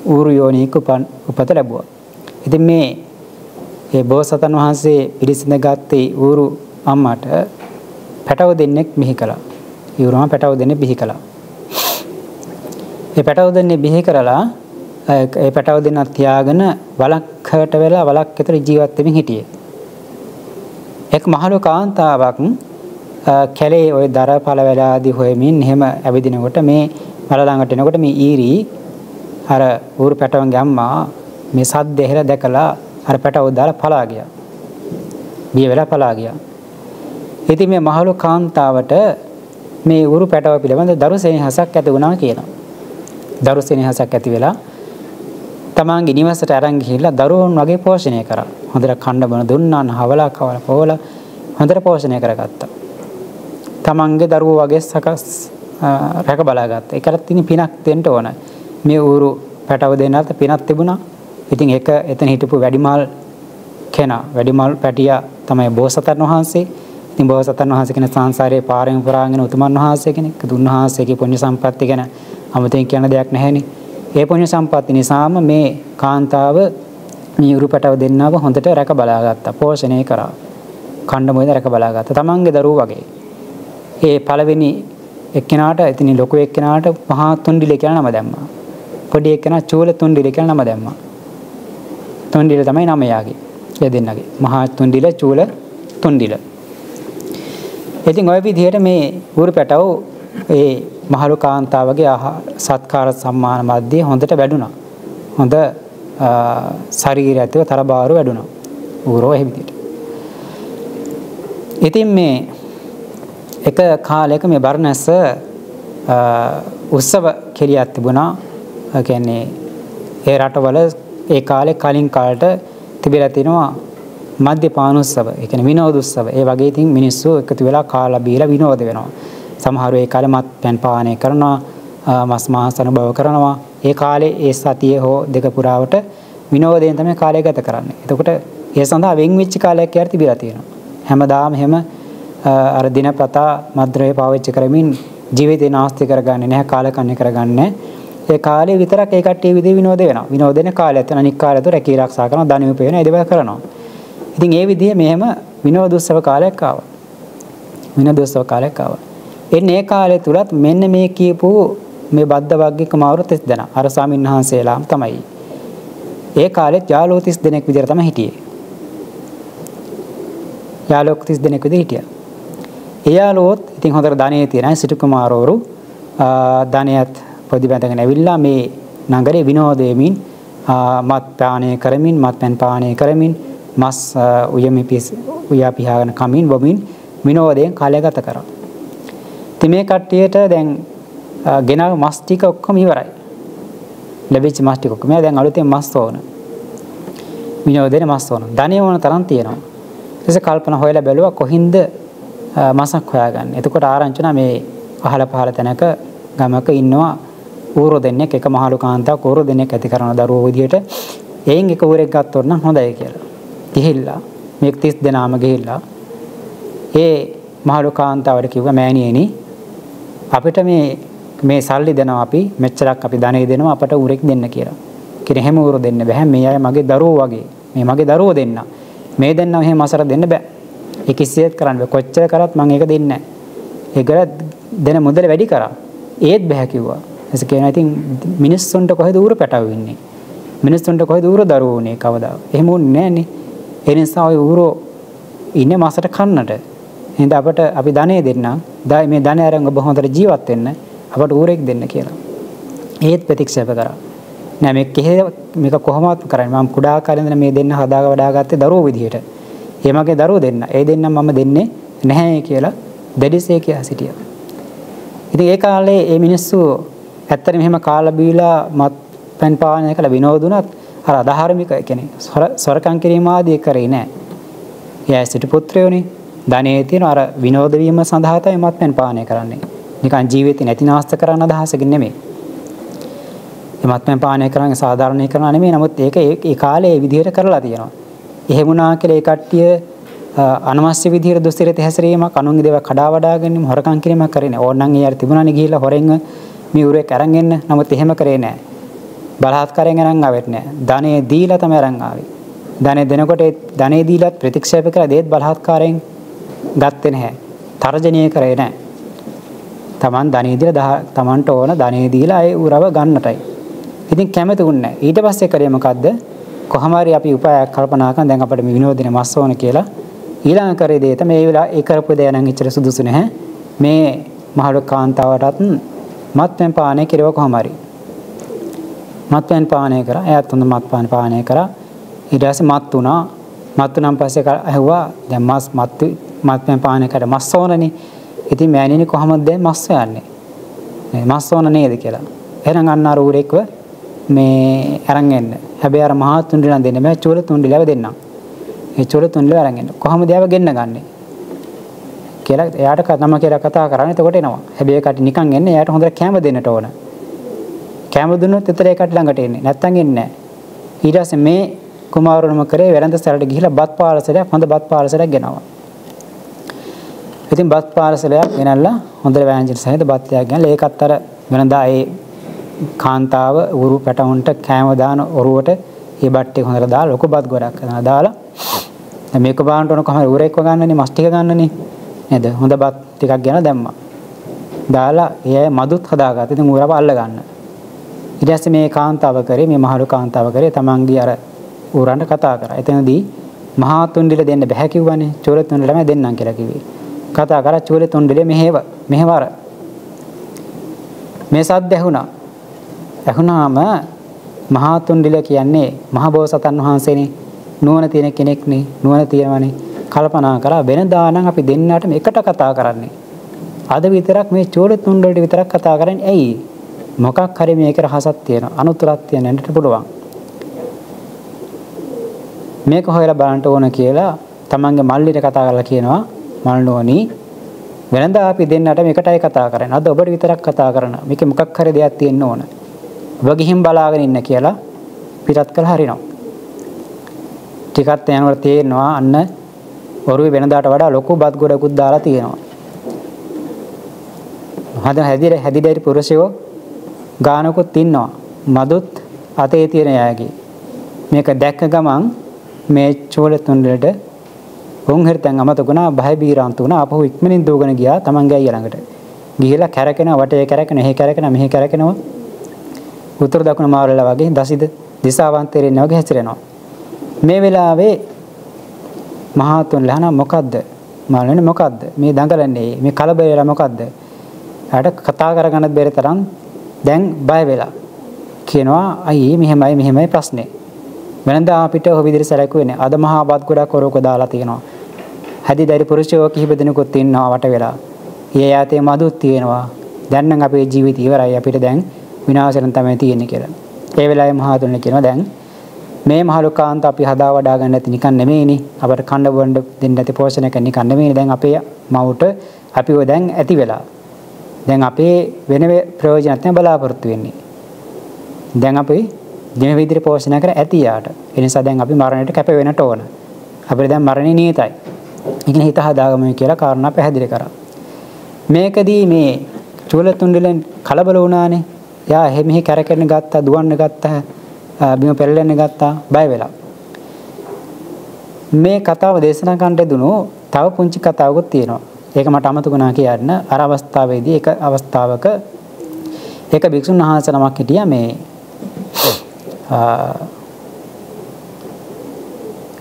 ඌරු යෝනික උපත ලැබුවා. ඉතින් මේ ඒ බෝසතාණන් වහන්සේ පිළිසිඳ ගත්තේ ඌරු අම්මට පැටව දෙන්නෙක් මිහි කළා. ඌරුම පැටව දෙන්නෙක් බිහි කළා. ඒ පැටව දෙන්නේ බිහි කරලා ඒ පැටව දෙන්න තියාගෙන වලක්කට වෙලා වලක් ඇතර ජීවත් වෙමින් හිටියේ. එක් මහලු කාන්තාවක් කැලේ ওই දර පළ වෙලාදී හොයමින් එහෙම ඇවිදිනකොට මේ මල ළඟට එනකොට මේ ඊරි අර ඌරු පැටවන්ගේ අම්මා මේ සද්ද ඇහෙලා දැකලා අර පැටව දාලා පලා ගියා. බිය වෙලා පලා ගියා. ඉතින් මේ මහලු කාන්තාවට මේ ඌරු පැටව පිළිබඳ දරු සෙනෙහසක් ඇති වුණා කියනවා. දරු සෙනෙහසක් ඇති වෙලා තමන්ගේ නිවසට අරන් ගිහිල්ලා දරුවෝන් වගේ පෝෂණය කරා. හොඳට කන්න බොන දුන්නා, නහවලා කවලා පොවලා හොඳට පෝෂණය කරගත්තා. තමන්ගේ දරුවෝ වගේ සකස් රැක බලාගත්තා. ඒකට තිනි පිනක් දෙන්න ඕන. මේ ඌරු පැටව දෙන්නත් පිනක් තිබුණා. ඉතින් ඒක එතන හිටපු වැඩිමල් කෙනා වැඩිමල් පැටියා තමයි බෝසතන් වහන්සේ. ඉතින් බෝසතන් වහන්සේ කෙනෙක් සංසාරයේ පාරෙන් පුරාගෙන උතුමන් වහන්සේ කෙනෙක්. දුන්වහන්සේගේ පුණ්‍ය සම්පත්තිය ගැන අමතෙන් කියන දෙයක් නැහැනේ. ඒ පුණ්‍ය සම්පatti නිසාම මේ කාන්තාව මේ උරුපටව දෙන්නව හොඳට රැක බලාගත්තා. පෝෂණය කරා. කණ්ඩ මොයද රැක බලාගත්තා. තමන්ගේ දරුවෝ වගේ. ඒ පළවෙනි එක්කෙනාට ඉතින් ලොකු එක්කෙනාට මහා තුන්ඩිල කියලා නම දැම්මා. පොඩි එක්කෙනා චූල තුන්ඩිල කියලා නම දැම්මා. තුන්ඩිල තමයි නම යාගේ. ඒ දෙන්නගේ. මහා තුන්ඩිල චූල තුන්ඩිල. ඉතින් ওই විදිහට මේ ඌරු පැටව ඒ මහලු කාන්තාවගේ සත්කාර සම්මාන මැද්දේ හොඳට වැඩුණා. හොඳ ශරීරය ඇතිව තරබාරු වැඩුණා. ඌරෝ එහෙ විදිහට. ඉතින් මේ එක කාලයක මේ බර්ණැස උත්සව කෙලියක් තිබුණා. ඒ කියන්නේ ඒ රටවල ඒ කාලේ කලින් කාලට තිබිලා තිනවා මද්යපානෝත්සව, ඒ කියන්නේ විනෝද උත්සව. ඒ වගේ ඉතින් මිනිස්සු එකතු වෙලා කාලා බීලා විනෝද වෙනවා. සමහරු ඒ කාලේ මත් පැන් පානය කරනවා, මස් මාංශ අනුභව කරනවා. ඒ කාලේ ඒ සතිය හෝ දෙක පුරාවට විනෝදයෙන් තමයි කාලය ගත කරන්නේ. එතකොට ඒ සඳහා වෙන් වෙච්ච කාලයක් යාර තිබිලා තියෙනවා. හැමදාම එහෙම අර දිනපතා මද්ද්‍රව්‍ය පාවිච්චි කරමින් ජීවිතේ නාස්ති කරගන්නේ නැහැ, කාලකන්ණි කරගන්නේ ඒ කාලේ විතරක් ඒ කට්ටිය විදේ විනෝද වෙනවා. විනෝදෙන කාලයත් අනික් කාලයත් රැකී ආරක්ෂා කරනවා, ධනෙ උපයන ඒ දේවල් කරනවා. ඉතින් ඒ විදිහේ මෙහෙම විනෝද උත්සව කාලයක් ආවා. විනෝද උත්සව කාලයක් ආවා. එන්නේ ඒ කාලය තුලත් මෙන්න මේ කියපු මේ බද්ද වග්ගික මාවරු 30 දෙනා. අර ස්වාමීන් වහන්සේලාම තමයි. ඒ කාලෙත් යාළුවෝ 30 දෙනෙක් විදිහට තමයි හිටියේ. යාළුවෝ 30 දෙනෙක් විදිහට හිටියා. ඒ යාළුවෝත් ඉතින් හොඳට ධනෙ තියෙන සිටු කුමාරවරු ධනයත් පොඩි බැඳගෙන ඇවිල්ලා මේ නගරේ විනෝදයෙන් මත් පානය කරමින් මත් පැන් පානය කරමින් මස් උයමි පිස් උයා පිහාගෙන කමින් බොමින් විනෝදයෙන් කාලය ගත කරා. ඉතින් මේ කට්ටියට දැන් ගෙනාව මස් ටික ඔක්කොම ඉවරයි. ලැබිච්ච මස් ටික ඔක්කොම දැන් අලුතෙන් මස් ඕන. විනෝදයෙන් මස් ඕන. ධනිය ඕන තරම් තියෙනවා. ඊටසේ කල්පනා හොයලා බැලුවා කොහින්ද මසක් හොයාගන්නේ. එතකොට ආරංචි මේ අහල පහල තැනක ගමක ඉන්නවා ඌරෝ දෙන්නෙක් එක මහලු කාන්තාවක් ඌරෝ දෙන්නෙක් ඇති කරන දරුවෝ විදියට එයින් එක ඌරෙක් ගත්තොත් නම් හොඳයි කියලා. ගිහිල්ලා මේක 30 දෙනාම ගිහිල්ලා ඒ මහලු කාන්තාවට කිව්වා මෑණියනි අපිට මේ මේ සල්ලි දෙනවා අපි මෙච්චරක් අපි ධනෙ දෙනවා අපට ඌරෙක් දෙන්න කියලා. කිරේ හැම ඌරෝ දෙන්න බෑ මේ අය මගේ දරුවෝ වගේ. මේ මගේ දරුවෝ දෙන්න. මේ දෙන්නව එහෙම අසර දෙන්න බෑ. ඒ කිසියෙත් කරන්න බෑ. කොච්චර කරත් මම ඒක දෙන්නේ නැහැ. ඒක දෙන මුදල වැඩි කරා. ඒත් බෑ කිව්වා. එස කියනවා ඉතින් මිනිස්සුන්ට කොහෙද ඌර පැටව වෙන්නේ? මිනිස්සුන්ට කොහෙද ඌර දරුවෝ උනේ කවදා? එහෙම උන්නේ නැහනේ. ඒ නිසා ඔය ඌරෝ ඉන්නේ මාසට කන්නට. එහෙනම් අපට අපි ධනෙ දෙන්නම්. මේ ධනෙ අරන් ඔබ හොඳට ජීවත් වෙන්න අපට ඌරෙක් දෙන්න කියලා. ඒත් ප්‍රතික්ෂේප කරා. නෑ මේ කෙහෙ මේක කොහොමවත් කරන්නේ මම කුඩා කාලේ ඉඳන් මේ දෙන්න හදාග වඩාගත්තේ දරුවෝ විදිහට. ඒ මගේ දරුවෝ දෙන්න. ඒ දෙන්නම් මම දෙන්නේ නැහැ කියලා දෙඩිසේ කියා සිටියා. ඉතින් ඒ කාලේ මේ මිනිස්සු ඇත්තට මෙහෙම කාලා බීලා මත් පැන් පානය කළ විනෝදුනත් අර අධාර්මික කියන්නේ සොරකම් කිරීම ආදී කරේ නෑ. එයා සිටු පුත්‍රයෝනේ. ධනෙ තියෙන අර විනෝද වීම සඳහා තමයි මත් පැන් පානය කරන්නේ. නිකන් ජීවිතේ නැති නාස්ත කරන්න අදහසකින් නෙමෙයි. එමත් පැන් පානය කරන්නේ සාධාරණීකරණ නෙමෙයි. නමුත් ඒක ඒ කාලේ ඒ විදිහට කරලා තියෙනවා. එහෙම වුණා කියලා ඒ කට්ටිය අනවශ්‍ය විදිහට දුස්තිරත හැසිරීමක් අනුන්ගේ දේවල් කඩා වඩා ගැනීම හොරකම් කිරීමක් කරන්නේ. ඕනනම් ඒ අර තිබුණානේ ගිහිල්ලා හොරෙන් මේ උරෙක් අරන් එන්න. නමුත් එහෙම කරේ නෑ. බලහත්කාරයෙන් අරන් ආවෙත් නෑ. ධනෙ දීලා තමයි අරන් ආවේ. ධනෙ දෙනකොට ඒ ධනෙ දීලත් ප්‍රතික්ෂේප කරලා දේත් බලහත්කාරයෙන් ගත්තේ නැහැ. තර්ජනීය කරේ නැහැ. Taman ධනෙ දීලා Tamanට ඕන ධනෙ දීලා ඒ උරව ගන්නටයි. ඉතින් කැමති වුණේ නැහැ. ඊට පස්සේ කරේ මොකද්ද? කොහොම හරි අපි උපායක් කල්පනා කරන් දැන් අපිට මේ විනෝදින මස් ඕන කියලා ඊළඟ කරේ දේ තමයි ඒ වෙලාව ඒ කරපු දේ නම් එච්චර සුදුසු නැහැ. මේ මහලු කාන්තාවටත් මත්පැන් පානය කෙරුවා කොහොම හරි. මත්පැන් පානය කරා. එයාත් හොඳ මත්පැන් පානය කරා. ඊට පස්සේ මත් වුණා. මත් වුණාන් පස්සේ ඇහුවා දැන් මස් මත් මත්පැන් පානය කරලා මස් ඕනනේ. ඉතින් මෑණියනි කොහොමද දැන් මස් හොයන්නේ? මස් ඕන නේද කියලා. එහෙනම් අන්න අර ඌරෙක්ව මේ අරන් එන්න. හැබැයි අර මහා තුන්ඩිලන් දෙන්න බෑ චෝල තුන්ඩිලව දෙන්නම්. ඒ චෝල තුන්ඩිලව අරන් එන්න. කොහොමද යාව ගෙන්න ගන්නේ? කියලා එයාට නම කියලා කතා කරන්නේ එතකොට එනවා. හැබැයි ඒකට නිකන් එන්නේ එයාට හොඳට කැම දෙන්නට ඕන. කැම දුන්නොත් එතර ඒකට ළඟට එන්නේ. නැත්තම් එන්නේ නැහැ. ඊට පස්සේ මේ කුමාරවරුම කරේ වෙරඳ සැලට ගිහිලා බත් පාරසලයක් හොඳ බත් පාරසලයක් ගෙනවා. ඉතින් බත් පාරසලයක් ගෙනල්ලා හොඳට වෑංජන සහිත බත් ටිකක් ගෙනල්ලා ඒකත් අර වෙනදා ඒ කාන්තාව උරු පැටවුන්ට කෑම දාන ඔරුවට ඒ බට්ටේ හොඳට දාලා ලොකු බත් ගොඩක් කරනවා. දාලා දැන් මේක බලන්න ඕන කොහමද? උරෙක්ව ගන්නනේ මස් ටික ගන්නනේ. නේද? හොඳ බත් ටිකක් ගෙන දැම්මා. දාලා ඒ මදුත් හදාගත්තා. ඉතින් උරව අල්ල ගන්න. ඊට පස්සේ මේ කාන්තාව කරේ මේ මහලු කාන්තාව කරේ තමන්ගේ අර ඌරන්ට කතා කරා. එතනදී මහා තුණ්ඩිල දෙන්න බෑ කිව්වනේ. චූල තුණ්ඩිලම දෙන්නම් කියලා කිව්වේ. කතා කරා චූල තුණ්ඩිලේ මෙහෙව මෙහෙවර. මේ සද්ද ඇහුණා. ඇහුණාම මහා තුණ්ඩිල කියන්නේ මහ බෝසතන් වහන්සේනේ. නුවණ තියෙන කෙනෙක්නේ. නුවණ තියෙනවනේ. කල්පනා කරා වෙනදා නම් අපි දෙන්නටම එකට කතා කරන්නේ. අද විතරක් මේ චූල තුණ්ඩිලට විතරක් කතා කරන්නේ ඇයි? මොකක් හරි මේක රහසක් තියෙනවා. අනුතරක් තියෙනන්නට පුළුවන්. මේක හොයලා බලන්න ඕන කියලා තමන්ගේ මල්ලිට කතා කරලා කියනවා මල්නෝනි වෙනදා අපි දෙන්නට මේකටයි කතා කරන්නේ. අද ඔබට විතරක් කතා කරන. මේකේ මොකක් හරි දෙයක් තියෙන්න ඕන. ඔබ ගිහින් බලාගෙන ඉන්න කියලා පිටත් කළ හරිනවා. ටිකක් යනකොට තේරෙනවා අන්න ඔරුවේ වෙනදාට වඩා ලොකු බත් ගොඩකුත් දාලා තියෙනවා. හද හැදිර හැදිඩරි පුරුෂයෝ ගානකුත් ඉන්නවා. මදුත් අතේ තියෙන යාගේ. මේක දැක්ක ගමන් මේ චෝල තුන්ලට උන් හිරතන් අමතකුණා බය බීරාන්තු වුණා අපහු ඉක්මනින් දෝගන ගියා තමන්ගේ අයියා ළඟට. ගිහිලා කැරකෙන වටේ කැරකෙන එහෙ කැරකෙන මෙහෙ කැරකෙනවා. උතුරු දකුණ මාවලලා වගේ දසිද දිසාවන්තරයෙන් වගේ හැසිරෙනවා. මේ වෙලාවේ මහතුන් ලහන මොකද්ද? මාළනේ මොකද්ද? මේ දඟලන්නේ මේ කලබලලා මොකද්ද? එයාට කතා කරගන්නත් බැරි තරම් දැන් බය වෙලා කියනවා අයියේ මෙහෙමයි මෙහෙමයි ප්‍රශ්නේ. වෙනදා අපිට ඔය විදිහට සැලකුවේ නෑ. අද මහා බත් ගොඩක් ඔරෝක දාලා තියෙනවා. හැදිදරි පුරුෂයෝ කිහිප දෙනෙකුත් ඉන්නවා වට වෙලා. ඒ යාතේ මදුත් තියෙනවා. දැන් නම් අපේ ජීවිතය ඉවරයි. අපිට දැන් විනාශයෙන් තමයි තියෙන්නේ කියලා. ඒ වෙලාවේ මහා තුන්නේ කියනවා දැන් මේ මහලුකාන්ත අපි හදා වඩා ගන්න නැති නිකන් නෙමෙයිනේ. අපට කන්න බොන්න දෙන්න නැති පෝෂණය කරන නිකන් නෙමෙයිනේ. දැන් අපේ මවුට අපිව දැන් ඇති වෙලා. දැන් අපේ වෙන ප්‍රයෝජනත් බලාපොරොත්තු වෙන්නේ. දැන් අපි දින විදිහට පෝෂණය කර ඇති යාට. ඒ නිසා දැන් අපි මරණයට කැප වෙන්නට ඕන. අපිට දැන් මරණේ නියතයි. ඉගෙන හිත හදාගමු කියලා කාරණා පැහැදිලි කරා. මේකදී මේ චූලතුන්ඩලෙන් කලබල වුණානේ. යා එහෙ මෙහෙ කැරකෙන්න ගත්තා, දුවන්න ගත්තා, බිම පෙරලෙන්න ගත්තා, බය වෙලා. මේ කතාව දේශනා කරන්න දුණු තව පුංචි කතාවකුත් තියෙනවා. ඒක මට අමතකුණා කියන්න. අර අවස්ථාවේදී එක අවස්ථාවක එක භික්ෂුන් වහන්සේ නමක් හිටියා මේ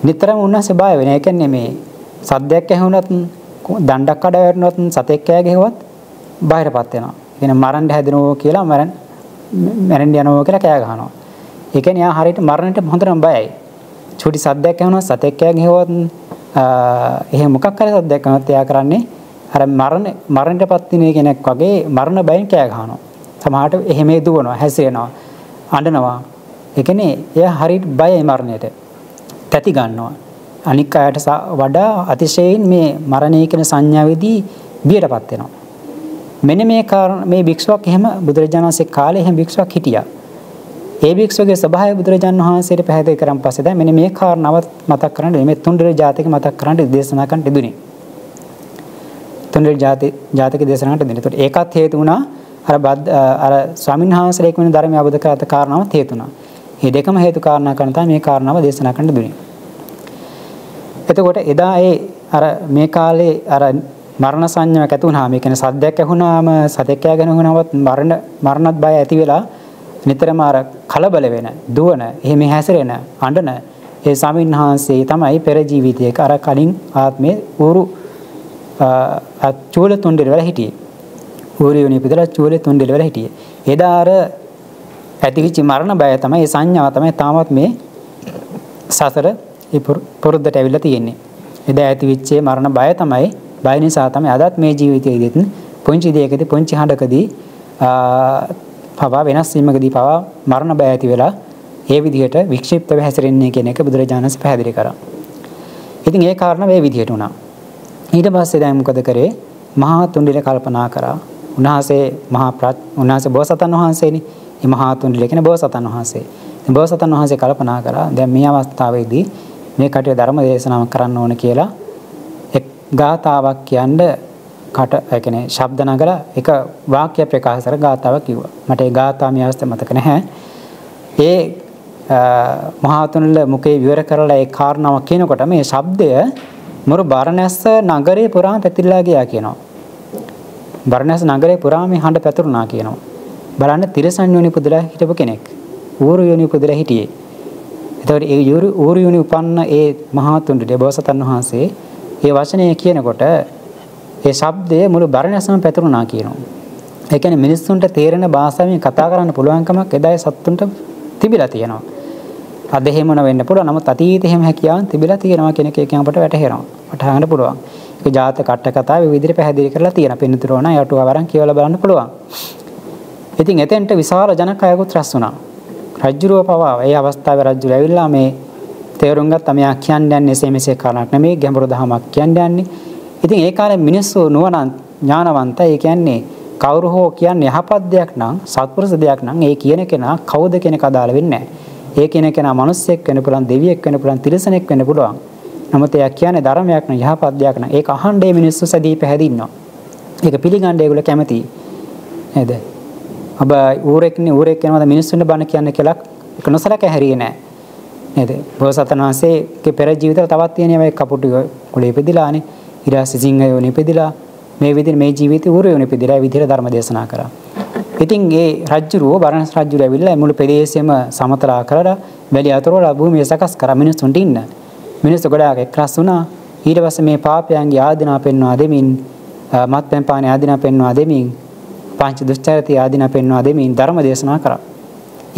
නිතරම උන්වහන්සේ බය වෙන. ඒ කියන්නේ මේ සද්දයක් ඇහුණත් දණ්ඩක් කඩ වැටුණොත් සතෙක් කෑ ගැහුවත් බාහිරපත් වෙනවා. කියන්නේ මරන්න හැදෙනවා කියලා මරන්න මැරෙන්න යනවා කියලා කෑ ගහනවා. ඒ කියන්නේ යා හරියට මරණයට හොඳටම බයයි. චුටි සද්දයක් ඇහුණොත් සතෙක් කෑ ගැහුවත් එහෙම මොකක් හරි සද්දයක් ඇහුණොත් එයා කරන්නේ අර මරණ මරණයටපත් වෙන කෙනෙක් වගේ මරණ බයෙන් කෑ ගහනවා. සමහරට එහෙම දුවනවා, හැසිරෙනවා, අඬනවා. ඒ කියන්නේ එයා හරියට බයයි මරණයට. තැති ගන්නවා. අනික් අයට වඩා අතිශයින් මේ මරණය කියන සංඥාවේදී බියටපත් වෙනවා. මෙන්න මේ මේ භික්ෂුවක් එහෙම බුදුරජාණන් වහන්සේ කාලේ එහෙම භික්ෂුවක් හිටියා. ඒ භික්ෂුවගේ ස්වභාවය බුදුරජාණන් වහන්සේට පැහැදිලි කරන් පස්සේ දැන් මෙන්න මේ කාරණාව මතක් කරන්න මේ තුන්දෙර ජාතක මතක් කරන්න දේශනා කරන්න තිබුණේ. තුන්දෙර ජාති ජාතක දේශනාවට දෙන්න. ඒකට ඒකත් හේතු වුණා අර අර ස්වාමීන් වහන්සේලා එක්වන ධර්මය අවබෝධ කරගත කාරණාවත් හේතු වුණා. මේ දෙකම හේතු කාරණා කරන තමයි මේ කාරණාව දේශනා කරන්න දුන්නේ. එතකොට එදා ඒ අර මේ කාලේ අර මරණ සංඥාවක් ඇති වුණාම ඒ කියන්නේ සද්දයක් ඇහුණාම සතෙක් කෑගෙන වුණාවත් මරණ මරණත් බය ඇති වෙලා නිතරම අර කලබල වෙන දුවන එහෙම හැසිරෙන අඬන ඒ ස්වාමීන් වහන්සේ තමයි පෙර ජීවිතයක අර කලින් ආත්මේ ඌරු චූල තුණ්ඩෙල වල හිටියේ. ඌරු යුනි පිටලා චූල තුණ්ඩෙල වල හිටියේ. එදා අර ඇතිවිච්ච මරණ බය තමයි ඒ සංඥාව තමයි තාමත් මේ සසර ඒ පුරුද්දට ඇවිල්ලා තියෙන්නේ. එදා ඇතිවිච්ච මරණ බය තමයි බය නිසා තමයි අදත් මේ ජීවිතයේදීත් පුංචි දෙයකදී පුංචි හඬකදී පවා වෙනස් වීමකදී පවා මරණ බය ඇති වෙලා ඒ විදිහට වික්ෂිප්තව හැසිරෙන්නේ කියන එක බුදුරජාණන් වහන්සේ පැහැදිලි කරා. ඉතින් ඒ කාරණා මේ විදිහට වුණා. ඊට පස්සේ දැන් මොකද කරේ? මහා තුන්ඩිල කල්පනා කරා. උන්වහන්සේ මහා උන්වහන්සේ බෝසතන් වහන්සේනේ. මේ මහා තුන්ඩිල කියන බෝසතන් වහන්සේ. බෝසතන් වහන්සේ කල්පනා කරා දැන් මේ අවස්ථාවේදී මේ කටිය ධර්ම දේශනාවක් කරන්න ඕන කියලා එක් ගාතාවක් කියන්න කට ඒ කියන්නේ ශබ්ද නගර එක වාක්‍ය ප්‍රකාශ කර ගාතාවක් කිව්වා. මට ඒ ගාථා මේ අවස්ථාවේ මතක නැහැ. ඒ මහා තුන්ඩිල මුකේ විවර කරලා ඒ කාරණාව කියනකොට මේ ශබ්දය මුරු බරණැස්ස නගරේ පුරාම පැතිරලා ගියා කියනවා. බරණැස් නගරේ පුරාම හඬ පැතුරුණා කියනවා. බලන්න තිරසන් යෝනි පුදලා හිටපු කෙනෙක්. ඌරු යෝනි පුදලා හිටියේ. එතකොට ඒ ඌරියුනි උපන්න ඒ මහතුන්ට බෝසතන් වහන්සේ ඒ වචනය කියනකොට ඒ ශබ්දය මුළු බරණැසම පැතුරුණා කියනවා. ඒ කියන්නේ මිනිස්සුන්ට තේරෙන භාෂාවෙන් කතා කරන්න පුළුවන්කමක් එදායේ සත්තුන්ට තිබිලා තියෙනවා. අද එහෙම වෙන්න පුළුවන්. නමුත් අතීතේ එහෙම හැකියාවන් තිබිලා තියෙනවා කියන එක එකෙන් අපට වැටහෙනවා. වටහාගන්න පුළුවන්. ඒක ජාත කට්ට කතා විවිධ පැහැදිලි කරලා තියෙනවා. පින්නතුරෝණ යටුව වරන් කියවලා බලන්න පුළුවන්. ඉතින් එතෙන්ට විශාල ජනකායකුත් රැස් වුණා. රජ්ජුරුව පවා ඒ අවස්ථාවේ රජ්ජුර ඇවිල්ලා මේ තේරුම් ගත්තා මෙයා කියන්නේ එසේ මෙසේ කාරණාවක් නෙමෙයි ගැඹුරු දහමක් කියන්නේ. ඉතින් ඒ කාලේ මිනිස්සු නුවණ ඥානවන්ත ඒ කියන්නේ කවුරු හෝ කියන්නේ යහපත් දෙයක් නම් සත්පුරුෂ දෙයක් නම් ඒ කියන කෙනා කවුද කෙනෙක් අදාළ වෙන්නේ නැහැ. ඒ කියන කෙනා මිනිස්සෙක් වෙන්න පුළුවන්, දෙවියෙක් වෙන්න පුළුවන්, තිරිසනෙක් වෙන්න පුළුවන්. නමුත් එයා කියන්නේ ධර්මයක් නම් යහපත් දෙයක් නම් ඒක අහන්නේ මිනිස්සු සදී පැහැදින්නවා. ඒක පිළිගන්න ඒගොල්ලෝ කැමතියි. නේද? ඔබ ඌරෙක්නේ ඌරෙක් වෙනවද මිනිස්සුන්ට බණ කියන්න කියලා ඒක නොසලක හැරියේ නැහැ. නේද? බෝසතන වහන්සේගේ පෙර ජීවිතවල තවත් තියෙන මේ කපුටු කුලේ ඉපදිලානේ. ඊට සිංහයෝ නිපදිලා මේ විදිහට මේ ජීවිතේ ඌරයෝ නිපදිලා විදිහට ධර්ම දේශනා කරා. ඉතින් ඒ රජ්ජුරුව බරණස් රජ්ජුරුව ඇවිල්ලා මුළු ප්‍රදේශයම සමතලා කරලා වැලි අතරවල භූමිය සකස් කරා මිනිස්සුන්ට ඉන්න. මිනිස්සු ගොඩාක් එක්රස් වුණා. ඊට පස්සේ මේ පාපයන්ගේ ආධිනා පෙන්වා දෙමින් මත්පැන් පානේ ආධිනා පෙන්වා දෙමින් පංච දුෂ්චරිතය ආධිනා පෙන්වා දෙමින් ධර්ම දේශනා කරා.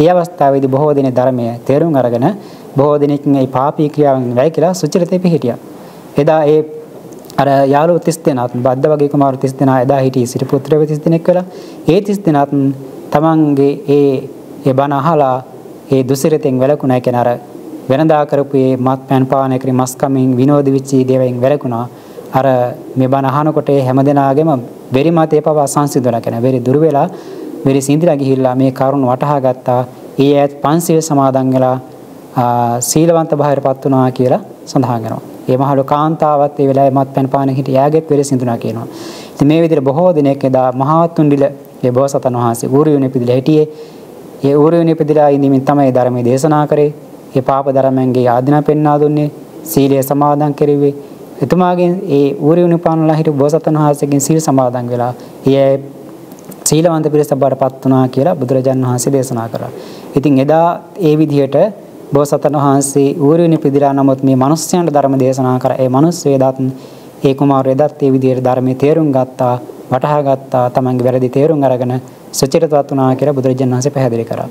ඒ අවස්ථාවේදී බොහෝ දෙනෙක් ධර්මය තේරුම් අරගෙන බොහෝ දෙනෙක් මේ පාපී ක්‍රියාවෙන් වැළකීලා සුචරිතේ පිහිටියා. එදා ඒ අර යාළුවෝ 30 දෙනාත් බද්ද වගේ කුමාරු 30 දෙනා එදා හිටියේ සිටු පුත්‍රයෝ 30 දෙනෙක් වෙලා ඒ 30 දෙනාත් තමන්ගේ ඒ ඒ බණ අහලා ඒ දුසිරිතෙන් වැළකුණා කියන අර වෙනදා කරපු මේ මත් පෑන් පානය කරි මස් කමින් විනෝද විච්චි දේවයෙන් වැළකුණා අර මේ බණ අහනකොට හැමදෙනාගේම වෙරි මතේ පවා සංසිඳුණා කියන වෙරි දුර වෙලා වෙරි සිඳිලා ගිහිල්ලා මේ කරුණ වටහා ගත්තා ඒ ඇත් පන්සිල් සමාදන් වෙලා සීලවන්ත භාවයටපත් වුණා කියලා සඳහන් කරනවා ඒ මහලු කාන්තාවත් ඒ වෙලාවේ මත්පැන් පාන හිටිය යාගෙත් වෙරි සිඳුණා කියනවා. ඉතින් මේ විදිහට බොහෝ දිනක් එදා මහා තුන්ඩිල ඒ බෝසතන වහන්සේ ඌරියුනේ පිළිලා හිටියේ. ඒ ඌරියුනේ පිළිලා ඉඳිමින් තමයි ධර්මයේ දේශනා කරේ. ඒ පාප ධර්මයන්ගේ ආධිනා පෙන්වා දුන්නේ. සීලය සමාදන් කෙරුවේ. එතුමාගෙන් ඒ ඌරියුනේ පානලා හිටපු බෝසතන වහන්සේගෙන් සීල් සමාදන් වෙලා ඒ සීලවන්ත පිරිස බාටපත් වුණා කියලා බුදුරජාන් වහන්සේ දේශනා කරා. ඉතින් එදා ඒ විදිහට බෝසතන වහන්සේ ඌරුවිනි පිදිලා නමුත් මේ මිනිස්යන්ට ධර්ම දේශනා කර ඒ මිනිස්සෙදත් ඒ කුමාරයෙදත් ඒ විදිහට ධර්මයේ තේරුම් ගත්තා වටහා ගත්තා තමන්ගේ වැරදි තේරුම් අරගෙන සුචිතවත් වුණා කියලා බුදුරජාණන් වහන්සේ පැහැදිලි කරා.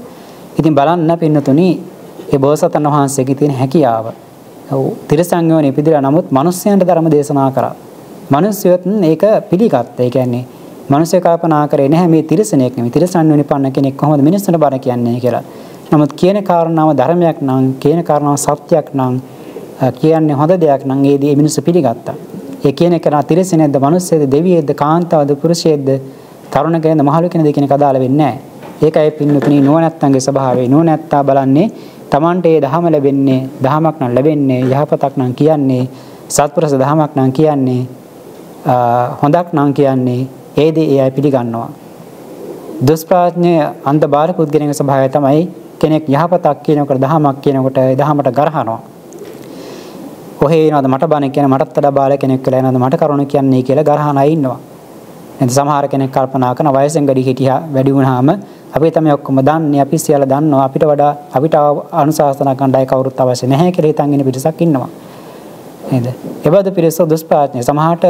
ඉතින් බලන්න පින්නතුනි ඒ බෝසතන වහන්සේගේ තියෙන හැකියාව. ඔව් තිරසංගයෝ නිපිදිලා නමුත් මිනිස්යන්ට ධර්ම දේශනා කරා. මිනිස්සුත් ඒක පිළිගත්තා. ඒ කියන්නේ මිනිස්සු කල්පනා කරේ නැහැ මේ තිරසනෙක් නෙමෙයි තිරසන් වෙනිපන්න කෙනෙක් කොහොමද මිනිස්සුන්ට බණ කියන්නේ කියලා. නමුත් කියන කාරණාව ධර්මයක් නම් කියන කාරණාව සත්‍යයක් නම් කියන්නේ හොඳ දෙයක් නම් ඒ දී මිනිස්සු පිළිගත්තා. ඒ කියන එක නා තිරසනෙක්ද මිනිස්සෙක්ද දෙවියෙක්ද කාන්තාවද පුරුෂයෙක්ද තරුණ කෙනෙක්ද මහලු කෙනෙක්ද කියන කදාල වෙන්නේ නැහැ. ඒකයි පින්නතුණී නුවණැත්තන්ගේ ස්වභාවය. නුවණැත්තා බලන්නේ Tamante ඒ දහම ලැබෙන්නේ දහමක් නම් ලැබෙන්නේ යහපතක් නම් කියන්නේ සත්පුරුෂ දහමක් නම් කියන්නේ හොඳක් නම් කියන්නේ ඒ දේ ඒ අය පිළිගන්නවා. දුෂ්ප්‍රඥ අන්ධ බාල පුද්ගලයන්ගේ ස්වභාවය තමයි කෙනෙක් යහපතක් කියනකොට දහමක් කියනකොට ඒ දහමට ගරහනවා. කොහේ එනවද මට බණ කියන මටත් වඩා බාල කෙනෙක් කියලා එනවද මට කරුණ කියන්නේ කියලා ගරහන අය ඉන්නවා. එතන සමහර කෙනෙක් කල්පනා කරන වයසෙන් වැඩි හිටියා වැඩි වුණාම අපි තමයි ඔක්කොම දන්නේ අපි සියල්ල දන්නවා අපිට වඩා අපිට අනුශාසනා කණ්ඩාය කවුරුත් අවශ්‍ය නැහැ කියලා හිතන් ඉන්න පිරිසක් ඉන්නවා. නේද? එබඳු පිරිස දුෂ්පාඥ සමහරට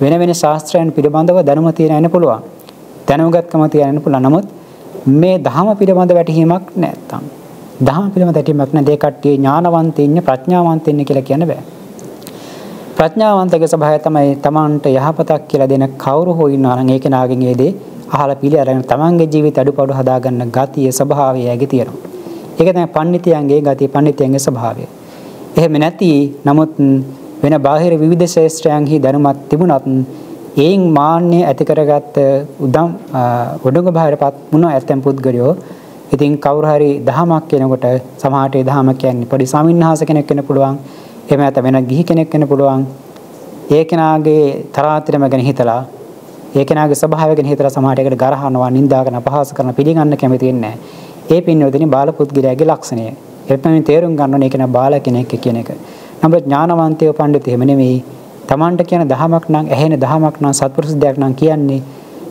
වෙන වෙන ශාස්ත්‍රයන් පිළිබඳව දැනුම තියෙන අය පුළුවන්. දැනුගත්කම තියෙන පුළුවන්. නමුත් මේ ධහම පිළිබඳ වැටහීමක් නැත්තම් ධහම පිළිබඳ වැටහීමක් නැද ඒ කට්ටිය ඥානවන්තින්න ප්‍රඥාවන්තින්න කියලා කියන්න බෑ. ප්‍රඥාවන්තගේ ස්වභාවය තමයි Tamanට යහපතක් කියලා දෙන කවුරු හෝ ඉන්නවා නම් ඒක නාගෙන් ඒ දේ අහලා පිළි අරගෙන Tamanගේ ජීවිත අඩුපාඩු හදාගන්න ගතිය ස්වභාවය ඇගේ තියෙනවා. ඒක තමයි පඬිතියන්ගේ ගතිය පඬිතියන්ගේ ස්වභාවය. එහෙම නැති නමුත් වෙන බාහිර විවිධ ශේෂ්ත්‍රයන්හි දැනුමක් තිබුණත් ඒන් මාන්නය ඇති කරගත්ත උදම් ඔඩුඟ භාවයටපත් වුණ ඇතැම් පුද්ගලයෝ ඉතින් කවුරු හරි දහමක් කියනකොට සමහරට ඒ දහම කියන්නේ පොඩි ස්වාමින්වහන්ස කෙනෙක් වෙන්න පුළුවන් එහෙම නැත්නම් වෙන ගිහි කෙනෙක් වෙන්න පුළුවන්. ඒ කෙනාගේ තරාතිරම ගැන හිතලා ඒ කෙනාගේ ස්වභාවය ගැන හිතලා සමහරට ඒකට ගරහනවා නිඳා කරන අපහාස කරන පිළිගන්න කැමති වෙන්නේ ඒ පින්නොදෙනි බාල පුද්ගලයාගේ ලක්ෂණය. එපමණ තේරුම් ගන්න ඕනේ කෙනා බාල කෙනෙක් කියන එක. නමුත් ඥානවන්තයෝ පඬිතුයෝ එහෙම නෙමෙයි. Tamanට කියන දහමක් නම් ඇහෙන දහමක් නම් සත්පුරුෂ දෙයක් නම් කියන්නේ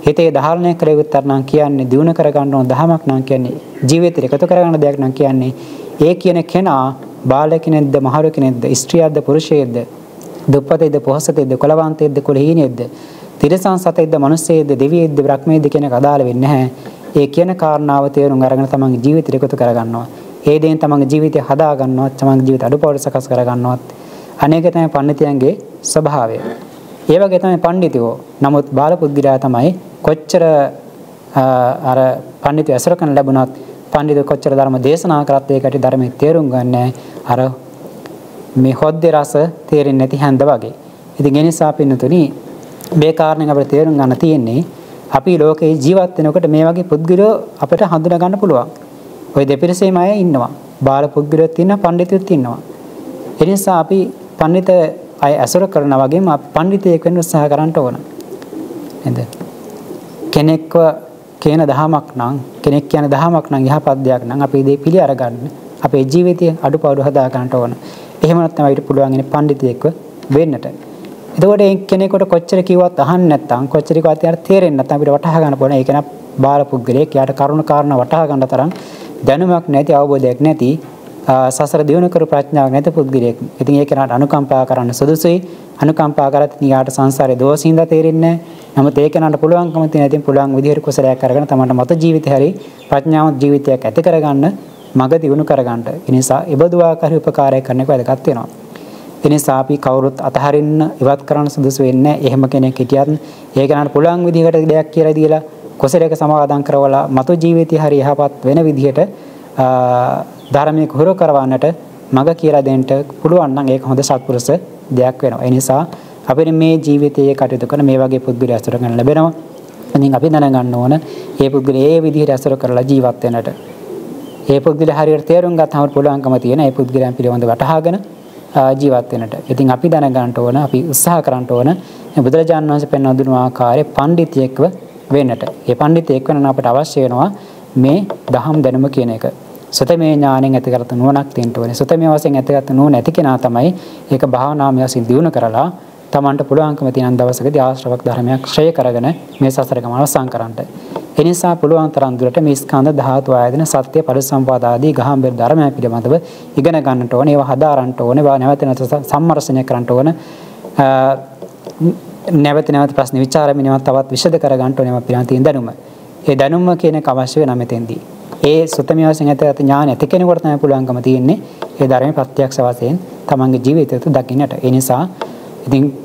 හිතේ ධාරණය කළ යුත්තක් නම් කියන්නේ දිනු කර ගන්න ඕන දහමක් නම් කියන්නේ ජීවිතේට එකතු කර ගන්න දෙයක් නම් කියන්නේ ඒ කියන කෙනා බාල කෙනෙක්ද මහලු කෙනෙක්ද ස්ත්‍රියක්ද පුරුෂයෙක්ද දුප්පතේද පොහසතේද කොලවන්තයේද කුලහීනෙක්ද තිරසං සතෙක්ද මිනිස්සෙක්ද දෙවියෙක්ද බ්‍රහ්මයේද කියන අදාළ වෙන්නේ නැහැ. ඒ කියන කාරණාව තේරුම් අරගෙන තමන්ගේ ජීවිතය එකතු කරගන්නවා. ඒ දේෙන් තමන්ගේ ජීවිතය හදා ගන්නවත් තමන්ගේ ජීවිත අඩුපාඩු සකස් කර ගන්නවත් අනේක තමයි පඬිතියන්ගේ ස්වභාවය. ඒ වගේ තමයි පඬිතුයෝ. නමුත් බාලපුද්ගලයා තමයි කොච්චර අර පඬිතු ඇසුර කරන ලැබුණත් පඬිතු කොච්චර ධර්ම දේශනා කරත් ඒකට ධර්මයේ තේරුම් ගන්න අර මේ හොද්දේ රස තේරෙන්නේ නැති හැන්ද වගේ. ඉතින් ඒ නිසා පින්නතුනි මේ කාරණෙන් අපිට තේරුම් ගන්න තියෙන්නේ අපි ලෝකේ ජීවත් වෙනකොට මේ වගේ පුද්ගලයෝ අපිට හඳුනා ගන්න පුළුවන්. ওই දෙපිරිසේම අය ඉන්නවා. බාල පුද්ගලයෝත් ඉන්නවා, පඬිතුයොත් ඉන්නවා. ඒ නිසා අපි පඬිත අය ඇසුර කරනා වගේම අපි පඬිතෙක් වෙන්න උත්සාහ කරන්න ඕන. නේද? කෙනෙක්ව කියන දහමක් නම් කෙනෙක් කියන දහමක් නම් යහපත් දෙයක් නම් අපි ඒ දේ පිළි අරගන්න අපේ ජීවිතය අඩුපාඩු හදා ගන්නට ඕන. එහෙම නැත්නම් අපිට පුළුවන් ඉන්නේ පඬිතෙක්ව වෙන්නට. එතකොට ඒ කෙනෙකුට කොච්චර කිව්වත් අහන්නේ නැත්නම් කොච්චර කිව්වත් යාට තේරෙන්නේ නැත්නම් අපිට වටහා ගන්න පුළුවන්. ඒක නා බාල පුද්ගලයෙක් යාට කරුණ කාරණා වටහා ගන්න තරම් දැනුමක් නැති අවබෝධයක් නැති සසර දියුණු කරු ප්‍රඥාවක් නැති පුද්ගලයෙක්. ඉතින් ඒ කෙනාට අනුකම්පා කරන්න සුදුසුයි. අනුකම්පා කරත් ඊයාට සංසාරේ දෝෂින්ද තේරෙන්නේ නැහැ. නමුත් ඒ කෙනාට පුළුවන්කම තියෙන ඉතින් පුළුවන් විදිහට කුසලයක් අරගෙන තමන්ට මත ජීවිතය හරි ප්‍රඥාවත් ජීවිතයක් ඇති කරගන්න මඟ දියුණු කරගන්න. ඒ නිසා ඉබදු ආකාරي උපකාරයක් කරන්න එක වැදගත් වෙනවා. ඒ නිසා අපි කවුරුත් අතහරින්න ඉවත් කරන්න සුදුසු වෙන්නේ එහෙම කෙනෙක් හිටියත් ඒ කෙනාට පුළුවන් විදිහකට දෙයක් කියලා දීලා කුසලයක සමාදන් කරවලා මතු ජීවිතය හරි යහපත් වෙන විදිහට ධර්මයේ හුරු කරවන්නට මඟ කියලා දෙන්න පුළුවන් නම් ඒක හොඳ සත්පුරුෂ දෙයක් වෙනවා. ඒ නිසා අපිට මේ ජීවිතයේ කටයුතු කරන මේ වගේ පුද්ගලයන් අසුර ගන්න ලැබෙනවා. ඉතින් අපි දැනගන්න ඕන මේ පුද්ගලයා ඒ විදිහට අසුර කරලා ජීවත් වෙන්නට. ඒ පුද්ගලයා හරියට තේරුම් ගත්තම පුළුවන්කම තියෙන ඒ පුද්ගලයන් පිළිබඳව වටහාගෙන ජීවත් වෙන්නට. ඉතින් අපි දැනගන්න ඕන අපි උත්සාහ කරන්න ඕන බුදුරජාණන් වහන්සේ පෙන්වා දුන්නු ආකාරයේ පඬිතියෙක්ව වෙන්නට. ඒ පඬිතියෙක් වෙනන අපට අවශ්‍ය වෙනවා මේ දහම් දැනුම කියන එක. සුතමේ ඥාණයෙන් ඇතිකරත නුවණක් තියෙන්න ඕනේ. සුතමේ වශයෙන් ඇතිකරත නුවණ ඇති කෙනා තමයි ඒක භාවනාමය වශයෙන් දියුණු කරලා තමන්ට පුළුවන්කම තියෙන දවසකදී ආශ්‍රවක් ධර්මයක් ශ්‍රේය කරගෙන මේ සසර ගමන අවසන් කරන්නට. ඒ නිසා පුළුවන් තරම් දුරට මේ ස්කන්ධ ධාතු ආයතන සත්‍ය පරිසම්පාද ආදී ගහම්බෙර ධර්මයන් පිළිබඳව ඉගෙන ගන්නට ඕනේ. ඒවා හදාරන්නට ඕනේ. ඒවා නැවත නැවත සම්මර්ෂණය කරන්නට ඕනේ. නැවත නැවත ප්‍රශ්න විචාරමිනව තවත් විෂද කර ගන්නට ඕනේ අපිට තියෙන දැනුම. ඒ දැනුම කියන එක අවශ්‍ය වෙන මෙතෙන්දී. ඒ සුතමිය වශයෙන් ඇතගත ඥාන ඇති කෙනෙකුට තමයි පුළුවන්කම තියෙන්නේ ඒ ධර්මයේ ප්‍රත්‍යක්ෂ වශයෙන් තමන්ගේ ජීවිතය තුළ දකින්නට. ඒ නිසා ඉතින්